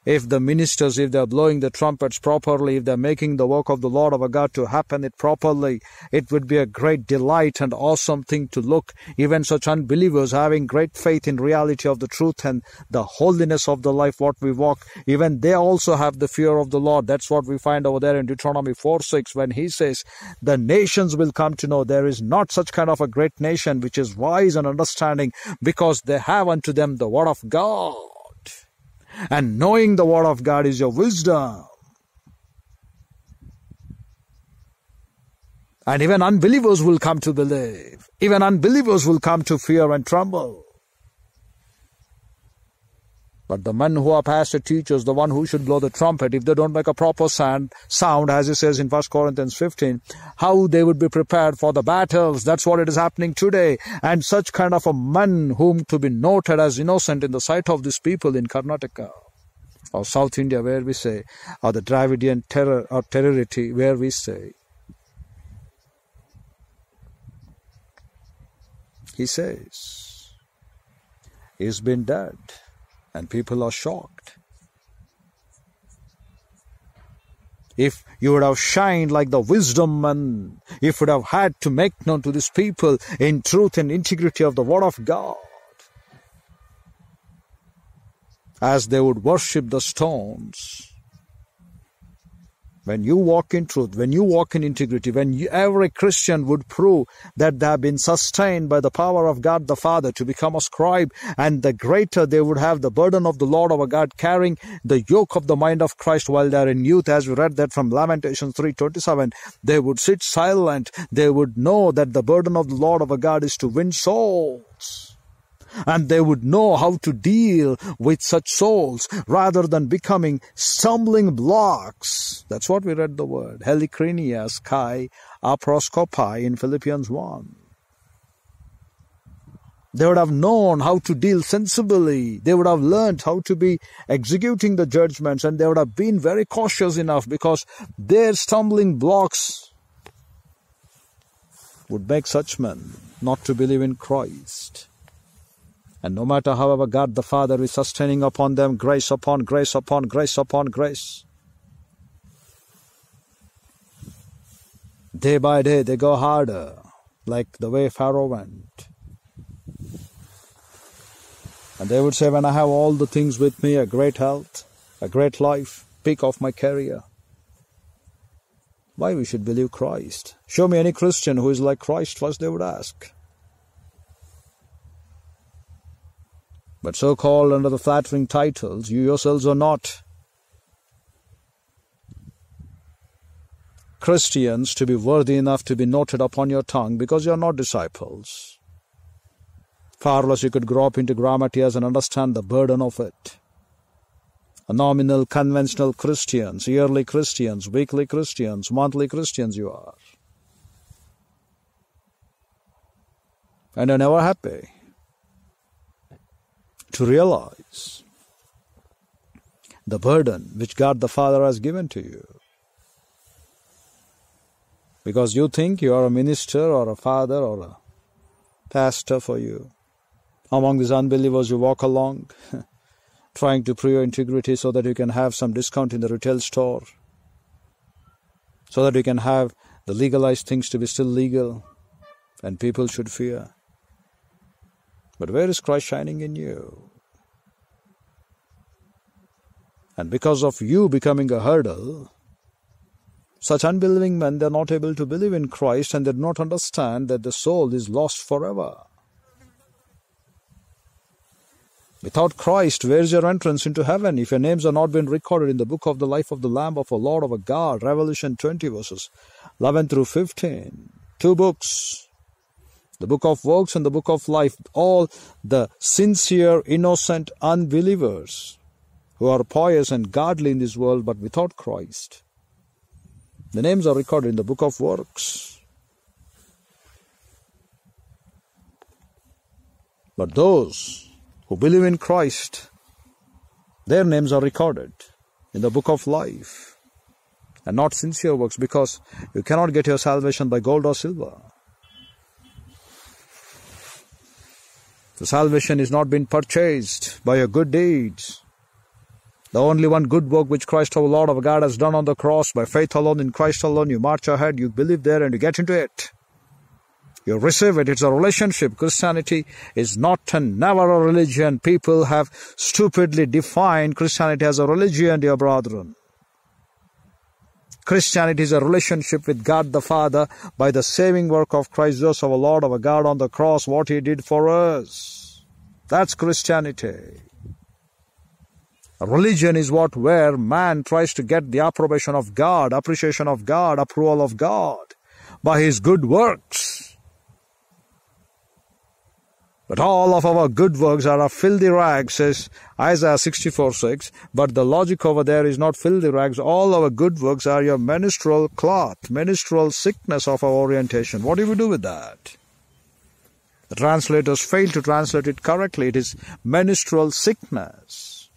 if the ministers, if they're blowing the trumpets properly, if they're making the work of the Lord our God to happen it properly, it would be a great delight and awesome thing to look. Even such unbelievers having great faith in reality of the truth and the holiness of the life what we walk, even they also have the fear of the Lord. That's what we find over there in Deuteronomy 4 6 when he says, The nations will come to know there is not such kind of a great nation which is wise and understanding because they have unto them the word of God and knowing the Word of God is your wisdom. And even unbelievers will come to believe. Even unbelievers will come to fear and tremble. But the men who are pastor teachers, the one who should blow the trumpet, if they don't make a proper sound, sound, as it says in 1 Corinthians 15, how they would be prepared for the battles. That's what it is happening today. And such kind of a man whom to be noted as innocent in the sight of these people in Karnataka or South India where we say, or the Dravidian terror or terrority where we say. He says, he's been dead and people are shocked. if you would have shined like the wisdom and if you would have had to make known to these people in truth and integrity of the word of God, as they would worship the stones, when you walk in truth, when you walk in integrity, when you, every Christian would prove that they have been sustained by the power of God the Father to become a scribe, and the greater they would have the burden of the Lord of our God carrying the yoke of the mind of Christ while they are in youth, as we read that from Lamentations 3:27, they would sit silent, they would know that the burden of the Lord of our God is to win souls and they would know how to deal with such souls rather than becoming stumbling blocks. That's what we read the word. Helikrinias kai aproskopai in Philippians 1. They would have known how to deal sensibly. They would have learned how to be executing the judgments and they would have been very cautious enough because their stumbling blocks would make such men not to believe in Christ. And no matter however God the Father is sustaining upon them grace upon grace upon grace upon grace, day by day they go harder, like the way Pharaoh went. And they would say, When I have all the things with me, a great health, a great life, peak of my career, why we should believe Christ? Show me any Christian who is like Christ, first they would ask. But so called under the flattering titles, you yourselves are not Christians to be worthy enough to be noted upon your tongue because you are not disciples. Far less you could grow up into grammatias and understand the burden of it. A nominal, conventional Christians, yearly Christians, weekly Christians, monthly Christians you are. And you're never happy to realize the burden which God the Father has given to you. Because you think you are a minister or a father or a pastor for you. Among these unbelievers, you walk along *laughs* trying to prove your integrity so that you can have some discount in the retail store, so that you can have the legalized things to be still legal and people should fear. But where is Christ shining in you? And because of you becoming a hurdle, such unbelieving men they're not able to believe in Christ and they do not understand that the soul is lost forever. Without Christ, where is your entrance into heaven if your names are not been recorded in the book of the life of the Lamb of a Lord of a God? Revelation 20 verses 11 through 15. Two books the book of works and the book of life, all the sincere, innocent unbelievers who are pious and godly in this world but without Christ. The names are recorded in the book of works. But those who believe in Christ, their names are recorded in the book of life and not sincere works because you cannot get your salvation by gold or silver. The salvation is not been purchased by your good deeds. The only one good work which Christ our Lord our God has done on the cross by faith alone in Christ alone, you march ahead, you believe there and you get into it. You receive it. It's a relationship. Christianity is not and never a religion. People have stupidly defined Christianity as a religion, dear brethren. Christianity is a relationship with God the Father by the saving work of Christ Jesus our Lord, our God on the cross, what He did for us. That's Christianity. Religion is what where man tries to get the approbation of God, appreciation of God, approval of God by his good works. But all of our good works are a filthy rags, says Isaiah 64 6. But the logic over there is not filthy rags. All our good works are your menstrual cloth, menstrual sickness of our orientation. What do we do with that? The translators fail to translate it correctly. It is menstrual sickness.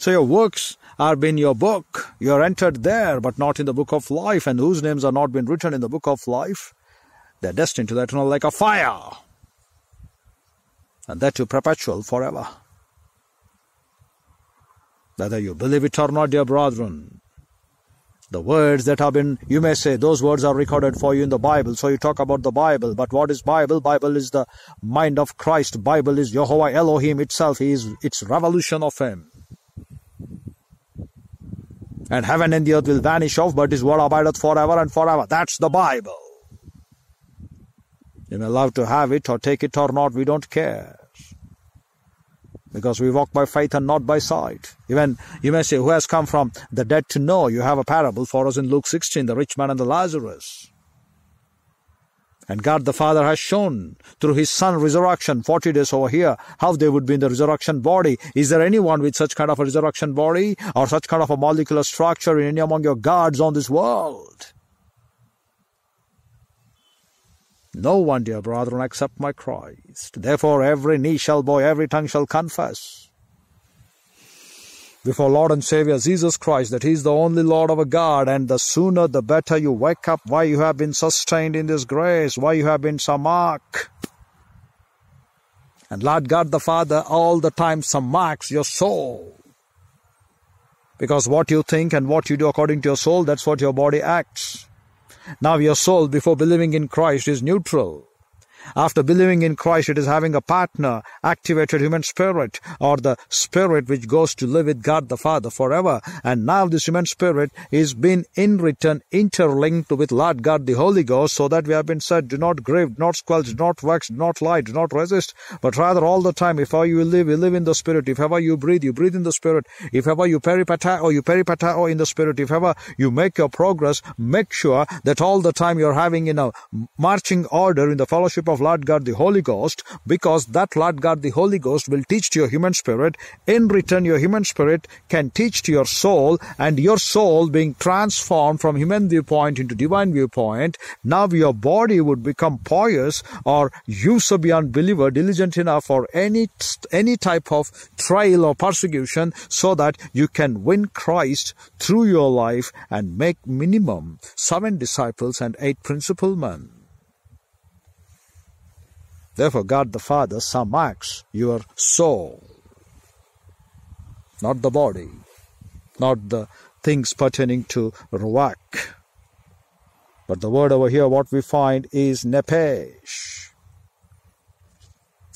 So your works are in your book. You are entered there, but not in the book of life, and whose names are not been written in the book of life they're destined to eternal lake of fire. And that too perpetual forever. Whether you believe it or not, dear brethren, the words that have been you may say those words are recorded for you in the bible so you talk about the bible but what is bible? Bible is the mind of christ. Bible is jehovah elohim itself. He is its revolution of him. And heaven and the earth will vanish off but his word abideth forever and forever. That's the bible you may love to have it or take it or not we don't care because we walk by faith and not by sight. Even you may say, Who has come from the dead to know? You have a parable for us in Luke 16, the rich man and the Lazarus. And God the Father has shown through His Son resurrection 40 days over here how they would be in the resurrection body. Is there anyone with such kind of a resurrection body or such kind of a molecular structure in any among your gods on this world? No one, dear brethren, except my Christ. Therefore every knee shall bow, every tongue shall confess before Lord and Savior Jesus Christ that He is the only Lord of a God, and the sooner the better you wake up why you have been sustained in this grace, why you have been samak. And Lord God the Father all the time samaks your soul. Because what you think and what you do according to your soul, that's what your body acts. Now your soul, before believing in Christ, is neutral. After believing in Christ, it is having a partner, activated human spirit, or the spirit which goes to live with God the Father forever. And now this human spirit is being in return interlinked with Lord God the Holy Ghost, so that we have been said, do not grieve, do not squelch, do not wax, do not lie, do not resist, but rather all the time, if ever you live, you live in the spirit. If ever you breathe, you breathe in the spirit. If ever you peripata or you peripatao in the spirit. If ever you make your progress, make sure that all the time you're having in a marching order in the fellowship of Lord God the Holy Ghost because that Lord God the Holy Ghost will teach to your human spirit. In return, your human spirit can teach to your soul and your soul being transformed from human viewpoint into divine viewpoint. Now your body would become pious or you so be unbeliever, diligent enough for any, any type of trial or persecution so that you can win Christ through your life and make minimum seven disciples and eight principal men. Therefore, God the Father samaks your soul, not the body, not the things pertaining to ruach. But the word over here, what we find is nepesh.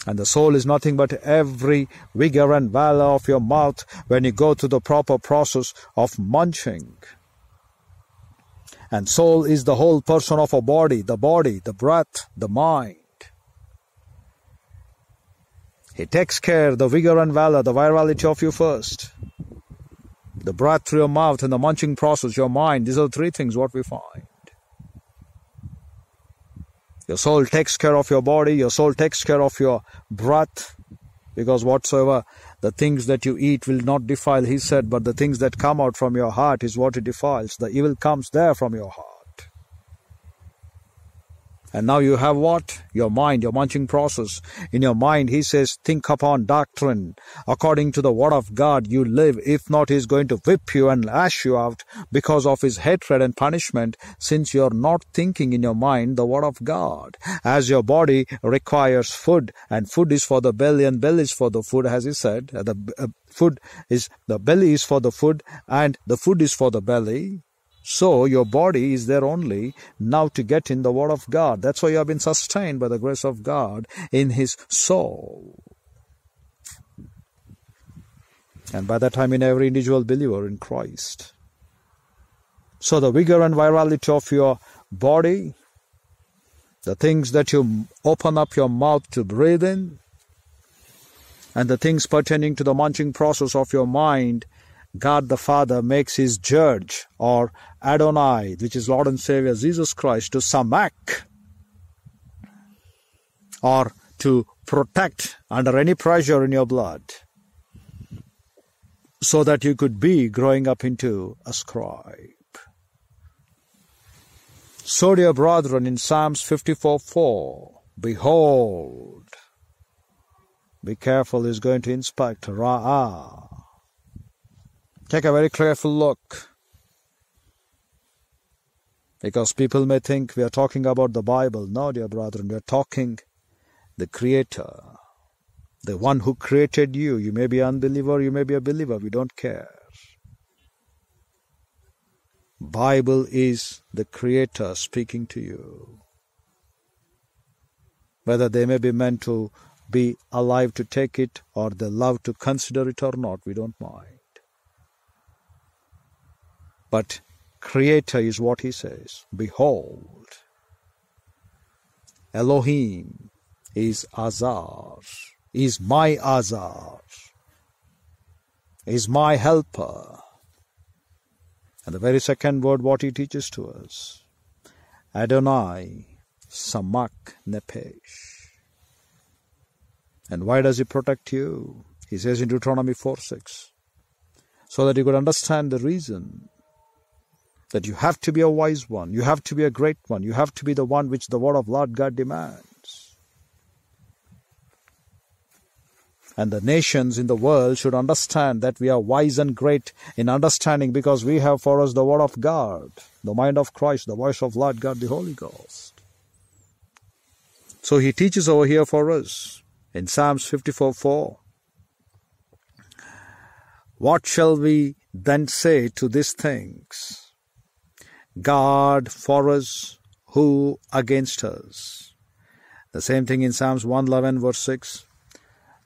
And the soul is nothing but every vigor and valor of your mouth when you go through the proper process of munching. And soul is the whole person of a body, the body, the breath, the mind. He takes care of the vigor and valor, the virality of you first. The breath through your mouth and the munching process, your mind. These are three things what we find. Your soul takes care of your body, your soul takes care of your breath, because whatsoever the things that you eat will not defile, he said, but the things that come out from your heart is what it defiles. The evil comes there from your heart. And now you have what? Your mind, your munching process. In your mind, he says, think upon doctrine. According to the word of God, you live. If not, he's going to whip you and lash you out because of his hatred and punishment, since you're not thinking in your mind the word of God. As your body requires food, and food is for the belly, and belly is for the food, as he said. The uh, food is, the belly is for the food, and the food is for the belly. So your body is there only now to get in the Word of God. That's why you have been sustained by the grace of God in His soul. And by that time in every individual believer in Christ. So the vigor and virality of your body, the things that you open up your mouth to breathe in, and the things pertaining to the munching process of your mind God the Father makes his judge or Adonai, which is Lord and Savior Jesus Christ, to samak or to protect under any pressure in your blood so that you could be growing up into a scribe. So, dear brethren, in Psalms 54 4, behold, be careful, he's going to inspect Ra'ah Take a very careful look. Because people may think we are talking about the Bible. No, dear brethren, we are talking the Creator, the one who created you. You may be unbeliever, you may be a believer, we don't care. Bible is the Creator speaking to you. Whether they may be meant to be alive to take it or they love to consider it or not, we don't mind. But Creator is what he says. Behold, Elohim is Azar, is my Azar, is my helper. And the very second word, what he teaches to us Adonai Samak Nepesh. And why does he protect you? He says in Deuteronomy 4 6. So that you could understand the reason that you have to be a wise one, you have to be a great one, you have to be the one which the word of Lord God demands. And the nations in the world should understand that we are wise and great in understanding because we have for us the word of God, the mind of Christ, the voice of Lord God, the Holy Ghost. So he teaches over here for us in Psalms 54 4. What shall we then say to these things? God for us, who against us? The same thing in Psalms 111, verse 6.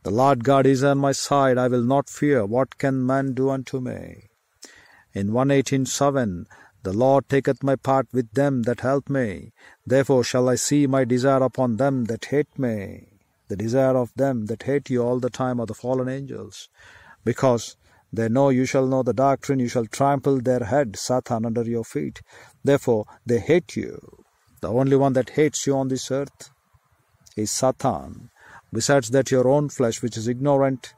The Lord God is on my side, I will not fear. What can man do unto me? In 118.7, the Lord taketh my part with them that help me. Therefore shall I see my desire upon them that hate me. The desire of them that hate you all the time are the fallen angels. Because they know you shall know the doctrine, you shall trample their head, Satan, under your feet. Therefore, they hate you. The only one that hates you on this earth is Satan. Besides that, your own flesh, which is ignorant,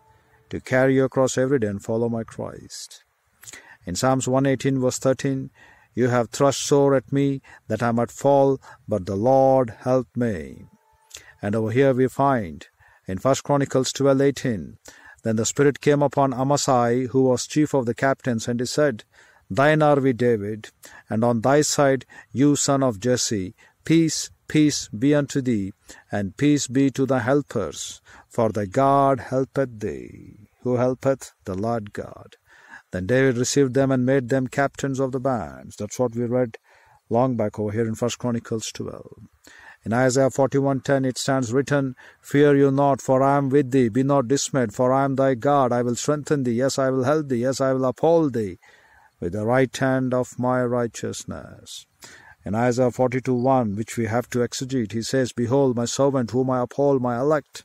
to carry you across every day and follow my Christ. In Psalms 118, verse 13, you have thrust sore at me that I might fall, but the Lord helped me. And over here we find in First Chronicles 12:18, then the Spirit came upon Amasai, who was chief of the captains, and he said, Thine are we, David, and on thy side, you son of Jesse. Peace, peace be unto thee, and peace be to thy helpers, for thy God helpeth thee. Who helpeth? The Lord God. Then David received them and made them captains of the bands. That's what we read long back over here in First Chronicles 12. In Isaiah 41:10 it stands written, Fear you not, for I am with thee. Be not dismayed, for I am thy God. I will strengthen thee. Yes, I will help thee. Yes, I will uphold thee with the right hand of my righteousness. In Isaiah 42:1, which we have to exegete, he says, Behold, my servant whom I uphold, my elect,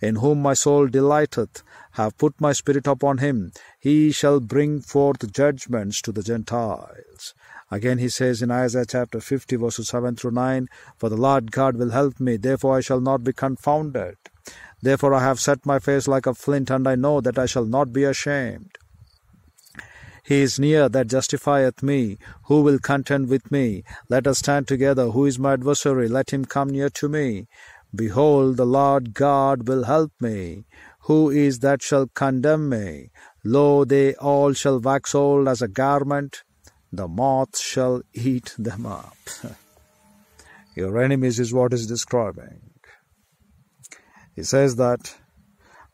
in whom my soul delighteth, have put my spirit upon him. He shall bring forth judgments to the Gentiles. Again he says in Isaiah chapter 50 verses 7 through 9, For the Lord God will help me, therefore I shall not be confounded. Therefore I have set my face like a flint, and I know that I shall not be ashamed. He is near that justifieth me. Who will contend with me? Let us stand together. Who is my adversary? Let him come near to me. Behold, the Lord God will help me. Who is that shall condemn me? Lo, they all shall wax old as a garment, the moth shall eat them up. *laughs* Your enemies is what is describing. He says that,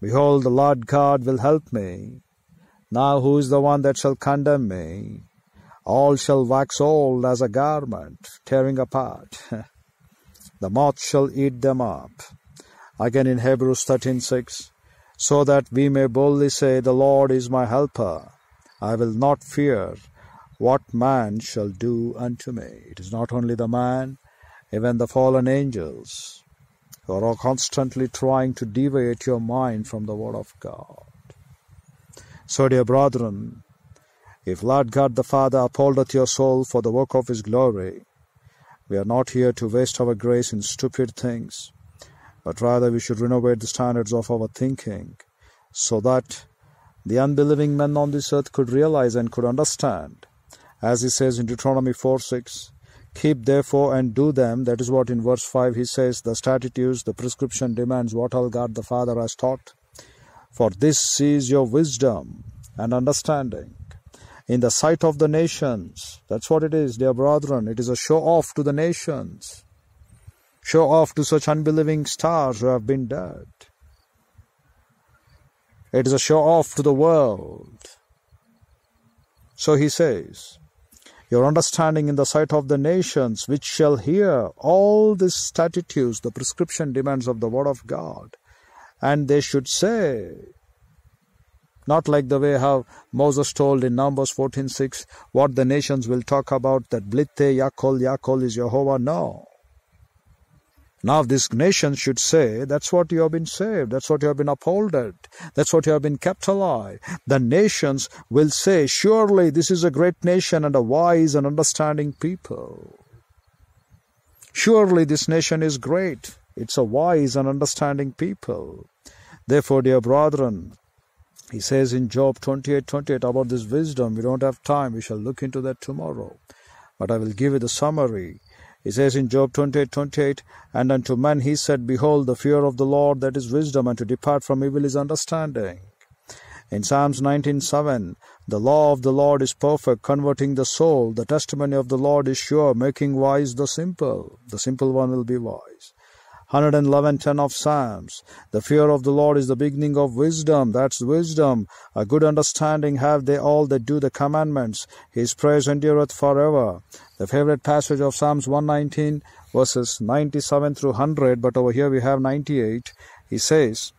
Behold, the Lord God will help me. Now who is the one that shall condemn me? All shall wax old as a garment, tearing apart. *laughs* the moth shall eat them up. Again in Hebrews 13:6, so that we may boldly say, The Lord is my helper. I will not fear what man shall do unto me? It is not only the man, even the fallen angels who are constantly trying to deviate your mind from the Word of God. So, dear brethren, if Lord God the Father upholdeth your soul for the work of His glory, we are not here to waste our grace in stupid things, but rather we should renovate the standards of our thinking so that the unbelieving men on this earth could realize and could understand as he says in Deuteronomy 4 6. Keep therefore and do them. That is what in verse 5 he says the statutes, the prescription demands what all God the Father has taught. For this is your wisdom and understanding in the sight of the nations. That's what it is, dear brethren. It is a show off to the nations. Show off to such unbelieving stars who have been dead. It is a show off to the world. So he says, your understanding in the sight of the nations, which shall hear all these statutes, the prescription demands of the Word of God. And they should say, not like the way how Moses told in Numbers 14.6, what the nations will talk about, that Blite Yakol Yakol is Jehovah. No. Now this nation should say, that's what you have been saved, that's what you have been upholded, that's what you have been kept alive. The nations will say, surely this is a great nation and a wise and understanding people. Surely this nation is great. It's a wise and understanding people. Therefore, dear brethren, he says in Job 28 28 about this wisdom. We don't have time. We shall look into that tomorrow. But I will give you the summary. He says in Job 28 28, And unto man he said, Behold, the fear of the Lord that is wisdom, and to depart from evil is understanding. In Psalms 19:7, the law of the Lord is perfect, converting the soul. The testimony of the Lord is sure, making wise the simple. The simple one will be wise. 111:10 of Psalms. The fear of the Lord is the beginning of wisdom. That's wisdom. A good understanding have they all that do the commandments. His praise endureth forever. The favorite passage of Psalms 119 verses 97 through 100, but over here we have 98. He says,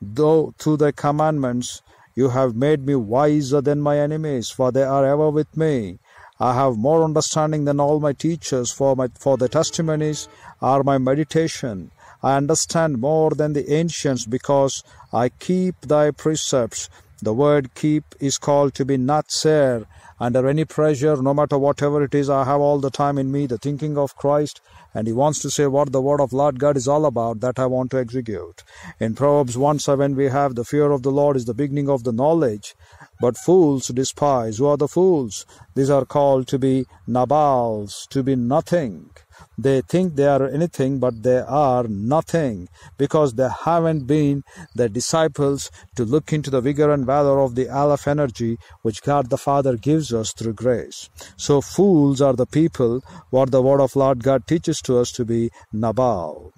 Though through thy commandments you have made me wiser than my enemies, for they are ever with me. I have more understanding than all my teachers, for my for the testimonies are my meditation. I understand more than the ancients, because I keep thy precepts. The word keep is called to be natser. Under any pressure, no matter whatever it is, I have all the time in me the thinking of Christ, and he wants to say what the word of Lord God is all about, that I want to execute. In Proverbs 1 7, we have the fear of the Lord is the beginning of the knowledge, but fools despise. Who are the fools? These are called to be Nabals, to be nothing. They think they are anything, but they are nothing because they haven't been the disciples to look into the vigor and valor of the Aleph energy which God the Father gives us through grace. So, fools are the people what the Word of Lord God teaches to us to be Nabal.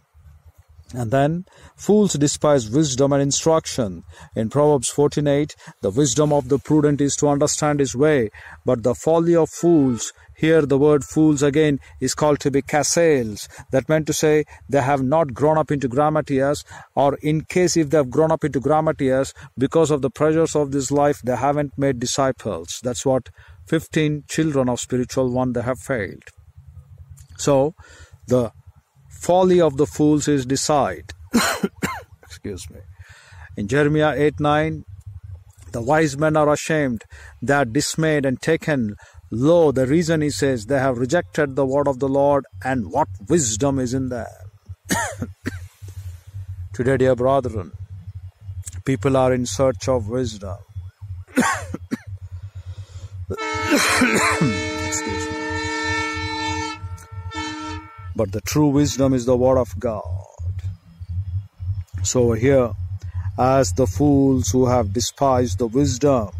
And then fools despise wisdom and instruction. In Proverbs 14:8, the wisdom of the prudent is to understand his way, but the folly of fools here the word fools again is called to be cassales. That meant to say they have not grown up into grammatias, or in case if they have grown up into grammatias, because of the pressures of this life, they haven't made disciples. That's what 15 children of spiritual one they have failed. So the folly of the fools is decide. *coughs* Excuse me. In Jeremiah 8 9, the wise men are ashamed, they are dismayed and taken Lo, the reason he says they have rejected the word of the Lord, and what wisdom is in them. *coughs* Today, dear brethren, people are in search of wisdom. *coughs* Excuse me. But the true wisdom is the word of God. So here, as the fools who have despised the wisdom,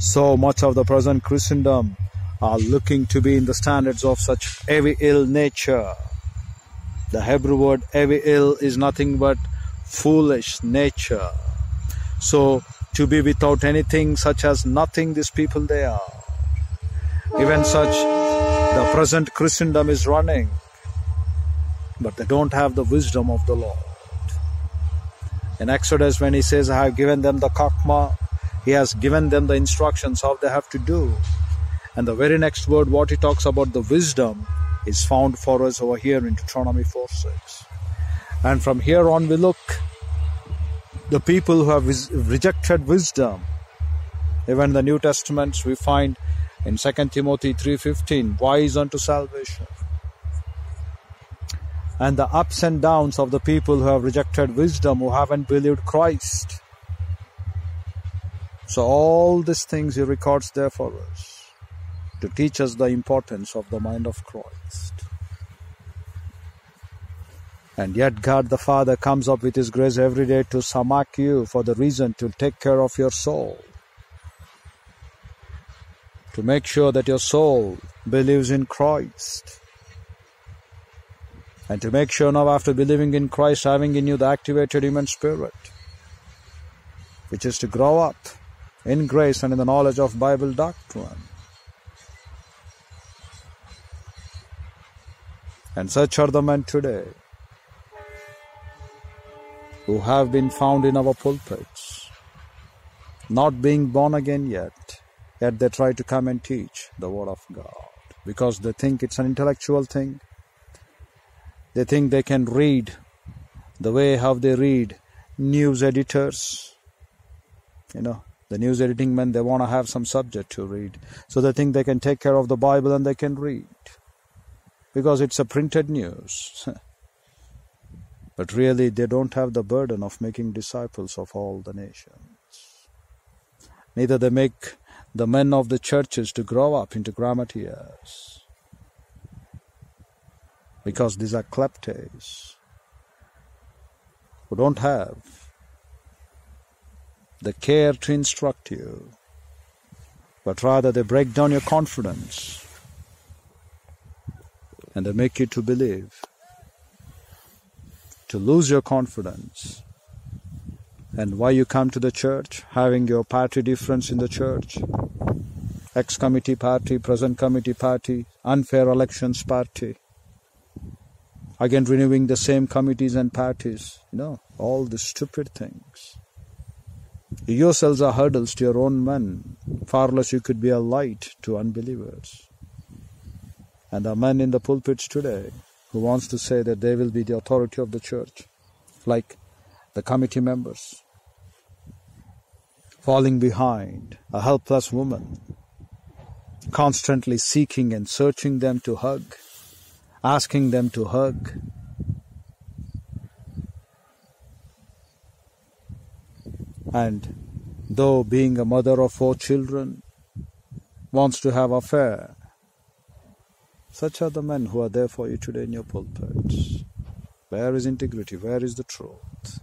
so much of the present Christendom are looking to be in the standards of such heavy ill nature. The Hebrew word heavy ill is nothing but foolish nature. So to be without anything such as nothing these people they are. Even such the present Christendom is running. But they don't have the wisdom of the Lord. In Exodus when he says, I have given them the kakma, he has given them the instructions how they have to do. And the very next word, what he talks about the wisdom, is found for us over here in Deuteronomy 4 6. And from here on, we look the people who have rejected wisdom. Even in the New Testaments we find in 2 Timothy 3:15, wise unto salvation. And the ups and downs of the people who have rejected wisdom, who haven't believed Christ. So all these things he records there for us to teach us the importance of the mind of Christ. And yet God the Father comes up with His grace every day to samak you for the reason to take care of your soul. To make sure that your soul believes in Christ. And to make sure now, after believing in Christ, having in you the activated human spirit, which is to grow up in grace and in the knowledge of Bible doctrine. And such are the men today who have been found in our pulpits, not being born again yet, yet they try to come and teach the Word of God because they think it's an intellectual thing, they think they can read the way how they read news editors. You know, the news editing men, they want to have some subject to read. So they think they can take care of the Bible and they can read because it's a printed news. *laughs* but really, they don't have the burden of making disciples of all the nations. Neither they make the men of the churches to grow up into grammatias. Because these are kleptes who don't have the care to instruct you, but rather they break down your confidence and they make you to believe, to lose your confidence. And why you come to the church, having your party difference in the church, ex committee party, present committee party, unfair elections party, again renewing the same committees and parties, you know, all the stupid things. Yourselves are hurdles to your own men, far less you could be a light to unbelievers. And the men in the pulpits today who wants to say that they will be the authority of the church, like the committee members, falling behind a helpless woman, constantly seeking and searching them to hug, asking them to hug. And though being a mother of four children, wants to have affair, such are the men who are there for you today in your pulpits. Where is integrity? Where is the truth?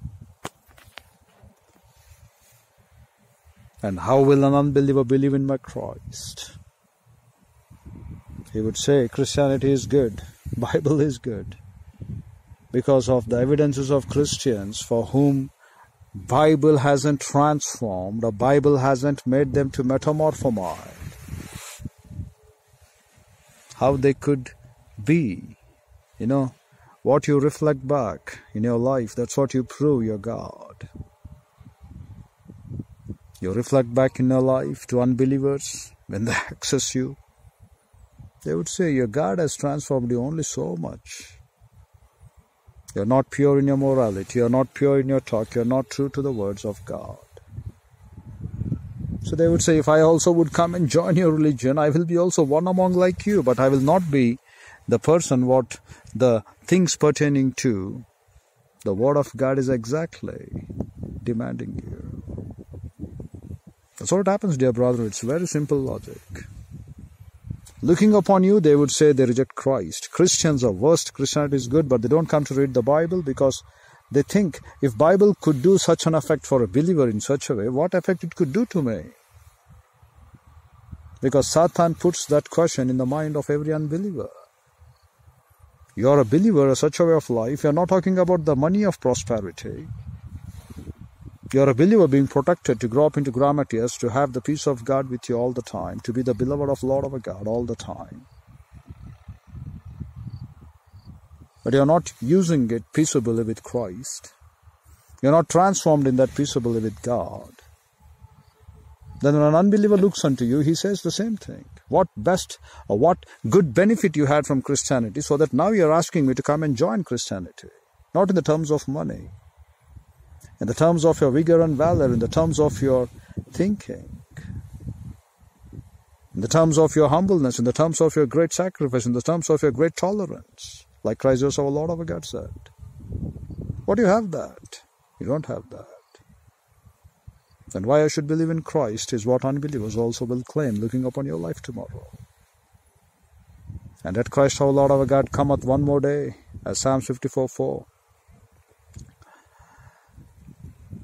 And how will an unbeliever believe in my Christ? He would say Christianity is good, *laughs* Bible is good. Because of the evidences of Christians for whom Bible hasn't transformed, the Bible hasn't made them to metamorphose how they could be. You know, what you reflect back in your life, that's what you prove your God. You reflect back in your life to unbelievers when they *laughs* access you. They would say, Your God has transformed you only so much. You're not pure in your morality, you're not pure in your talk, you're not true to the words of God. So they would say, if I also would come and join your religion, I will be also one among like you, but I will not be the person what the things pertaining to the word of God is exactly demanding you. That's what happens, dear brother. It's very simple logic. Looking upon you, they would say they reject Christ. Christians are worst. Christianity is good, but they don't come to read the Bible because they think if Bible could do such an effect for a believer in such a way, what effect it could do to me? Because Satan puts that question in the mind of every unbeliever. You are a believer, such a way of life. You are not talking about the money of prosperity. You are a believer being protected to grow up into grammatias, to have the peace of God with you all the time, to be the beloved of Lord of a God all the time. but you're not using it peaceably with Christ, you're not transformed in that peaceably with God, then when an unbeliever looks unto you, he says the same thing. What best or what good benefit you had from Christianity, so that now you're asking me to come and join Christianity. Not in the terms of money, in the terms of your vigor and valor, in the terms of your thinking, in the terms of your humbleness, in the terms of your great sacrifice, in the terms of your great tolerance. Like Christ Jesus our Lord our God said. What do you have that? You don't have that. Then why I should believe in Christ is what unbelievers also will claim looking upon your life tomorrow. And that Christ our Lord our God cometh one more day, as Psalm 54 4.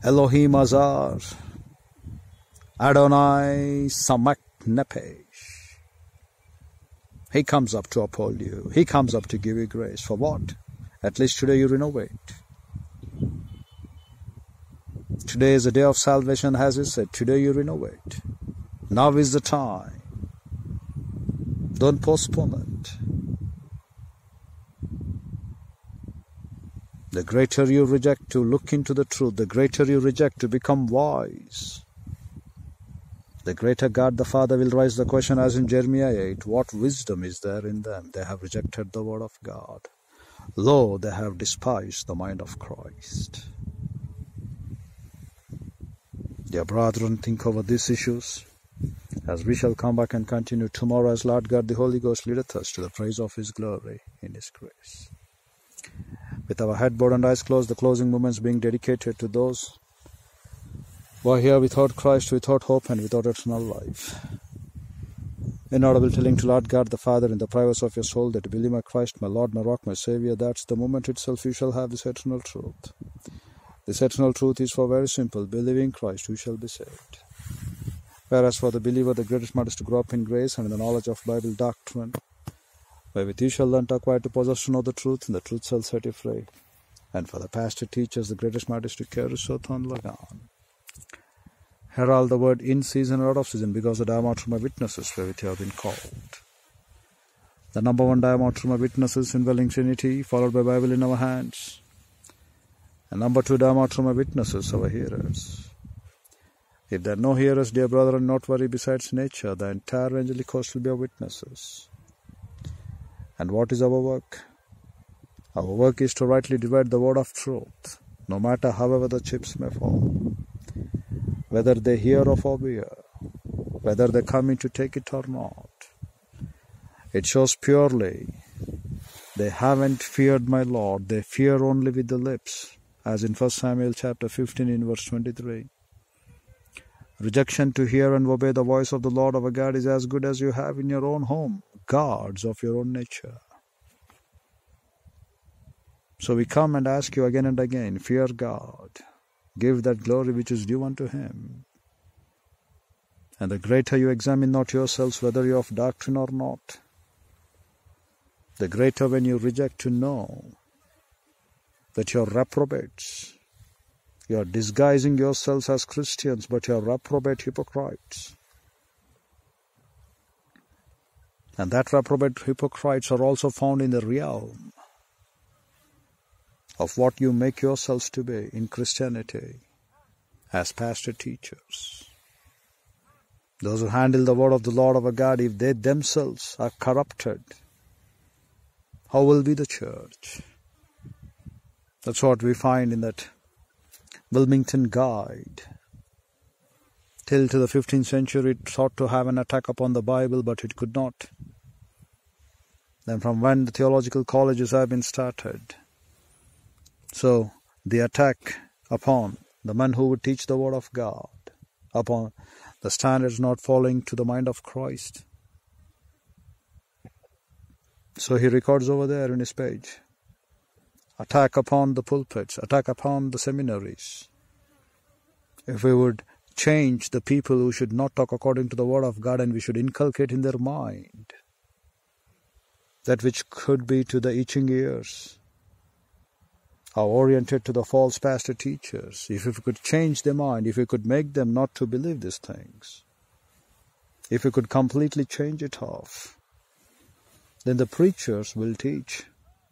Elohim Azar, Adonai Samak Nepe. He comes up to uphold you. He comes up to give you grace. For what? At least today you renovate. Today is the day of salvation, as he said. Today you renovate. Now is the time. Don't postpone it. The greater you reject to look into the truth, the greater you reject to become wise, the greater God the Father will raise the question as in Jeremiah 8 What wisdom is there in them? They have rejected the word of God. Lo, they have despised the mind of Christ. Dear brethren, think over these issues as we shall come back and continue tomorrow as Lord God the Holy Ghost leadeth us to the praise of His glory in His grace. With our head bowed and eyes closed, the closing moments being dedicated to those who are here without Christ, without hope, and without eternal life. Inaudible telling to Lord God the Father in the privacy of your soul that believe my Christ, my Lord, my rock, my Savior, that's the moment itself you shall have this eternal truth. This eternal truth is for very simple believing Christ, you shall be saved. Whereas for the believer, the greatest matter is to grow up in grace and in the knowledge of Bible doctrine, wherewith you shall learn to acquire the possession of the truth, and the truth shall set you free. And for the pastor teachers, the greatest to carry Soth on Lagan. Herald the word in season or out of season, because the diamatrum witnesses wherewith you have been called. The number one diamatrum witnesses indwelling Trinity, followed by Bible in our hands. And number two diamatrum witnesses, our hearers. If there are no hearers, dear brethren, not worry besides nature, the entire angelic host will be our witnesses. And what is our work? Our work is to rightly divide the word of truth, no matter however the chips may fall. Whether they hear or forbear, whether they come in to take it or not. It shows purely they haven't feared my Lord, they fear only with the lips, as in 1 Samuel chapter 15 in verse 23. Rejection to hear and obey the voice of the Lord our God is as good as you have in your own home, gods of your own nature. So we come and ask you again and again fear God, give that glory which is due unto Him. And the greater you examine not yourselves whether you are of doctrine or not, the greater when you reject to know that you are reprobates, you are disguising yourselves as Christians, but you are reprobate hypocrites. And that reprobate hypocrites are also found in the realm of what you make yourselves to be in Christianity as pastor teachers. Those who handle the word of the Lord our God, if they themselves are corrupted, how will be the church? That's what we find in that Wilmington Guide. Till to the 15th century, it sought to have an attack upon the Bible, but it could not. Then, from when the theological colleges have been started, so the attack upon the men who would teach the Word of God, upon the standards not falling to the mind of Christ. So he records over there in his page attack upon the pulpits, attack upon the seminaries. If we would change the people who should not talk according to the word of God and we should inculcate in their mind that which could be to the itching ears are oriented to the false pastor teachers, if we could change their mind, if we could make them not to believe these things, if we could completely change it off, then the preachers will teach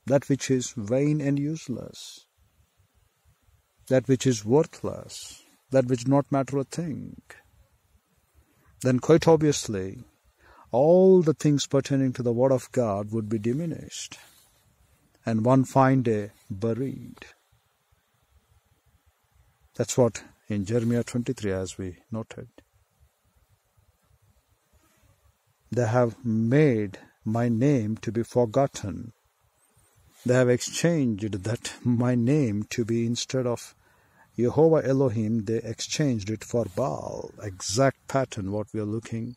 that which is vain and useless, that which is worthless, that which not matter a thing, then quite obviously all the things pertaining to the Word of God would be diminished, and one fine day buried. That's what in Jeremiah 23, as we noted. They have made my name to be forgotten they have exchanged that my name to be instead of Jehovah Elohim, they exchanged it for Baal. Exact pattern what we are looking.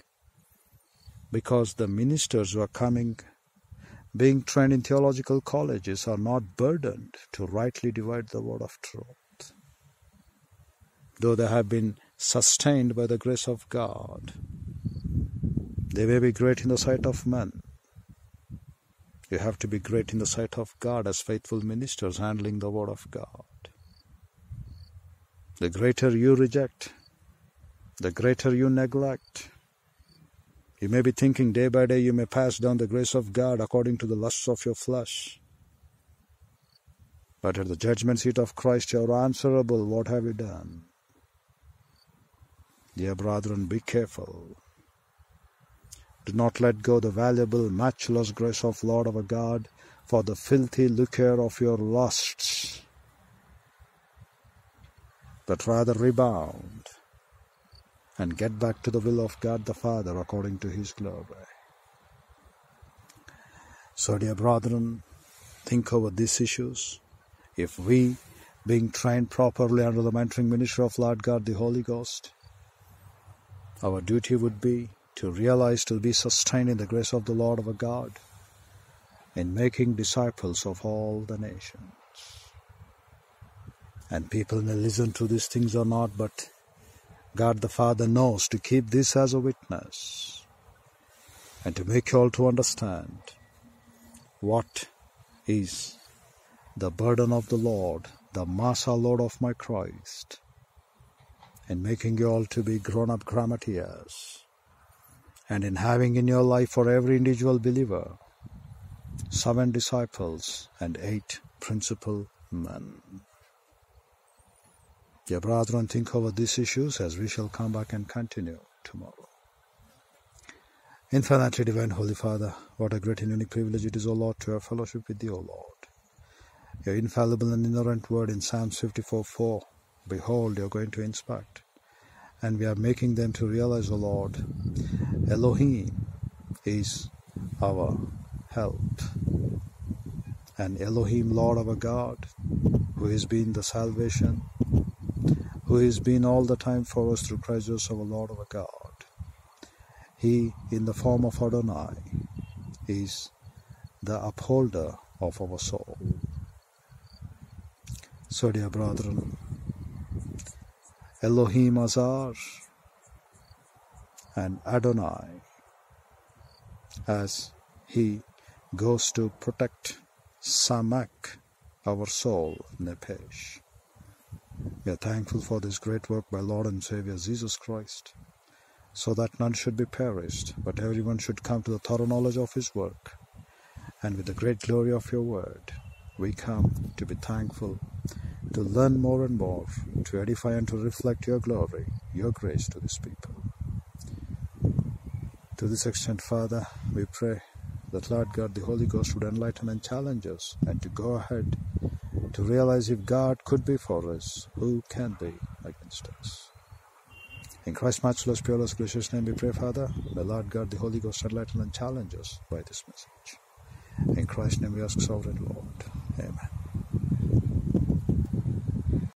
Because the ministers who are coming, being trained in theological colleges, are not burdened to rightly divide the word of truth. Though they have been sustained by the grace of God, they may be great in the sight of men, you have to be great in the sight of God as faithful ministers handling the Word of God. The greater you reject, the greater you neglect. You may be thinking day by day you may pass down the grace of God according to the lusts of your flesh. But at the judgment seat of Christ you are answerable. What have you done? Dear brethren, be careful. Do not let go the valuable, matchless grace of Lord our God for the filthy lucre of your lusts, but rather rebound and get back to the will of God the Father according to His glory. So, dear brethren, think over these issues. If we, being trained properly under the mentoring ministry of Lord God the Holy Ghost, our duty would be to realize to be sustained in the grace of the Lord our God in making disciples of all the nations. And people may listen to these things or not, but God the Father knows to keep this as a witness and to make you all to understand what is the burden of the Lord, the Master Lord of my Christ, and making you all to be grown up grammatias, and in having in your life for every individual believer seven disciples and eight principal men. Dear brethren, think over these issues as we shall come back and continue tomorrow. Infinitely divine Holy Father, what a great and unique privilege it is, O Lord, to have fellowship with Thee, O Lord. Your infallible and inerrant word in Psalms 54 4 Behold, you are going to inspect. And we are making them to realize, O Lord, Elohim is our help. And Elohim, Lord our God, who has been the salvation, who has been all the time for us through Christ Jesus our Lord our God. He, in the form of Adonai, is the upholder of our soul. So, dear brethren, Elohim Azar and Adonai, as he goes to protect Samak, our soul, Nepesh. We are thankful for this great work by Lord and Savior Jesus Christ so that none should be perished, but everyone should come to the thorough knowledge of His work. And with the great glory of your word, we come to be thankful, to learn more and more, to edify and to reflect your glory, your grace to this people. To this extent, Father, we pray that Lord God, the Holy Ghost, would enlighten and challenge us, and to go ahead to realize if God could be for us, who can be against us? In Christ's matchless, purest, gracious name we pray, Father. May the Lord God, the Holy Ghost, enlighten and challenge us by this message. In Christ's name we ask, Sovereign Lord. Amen.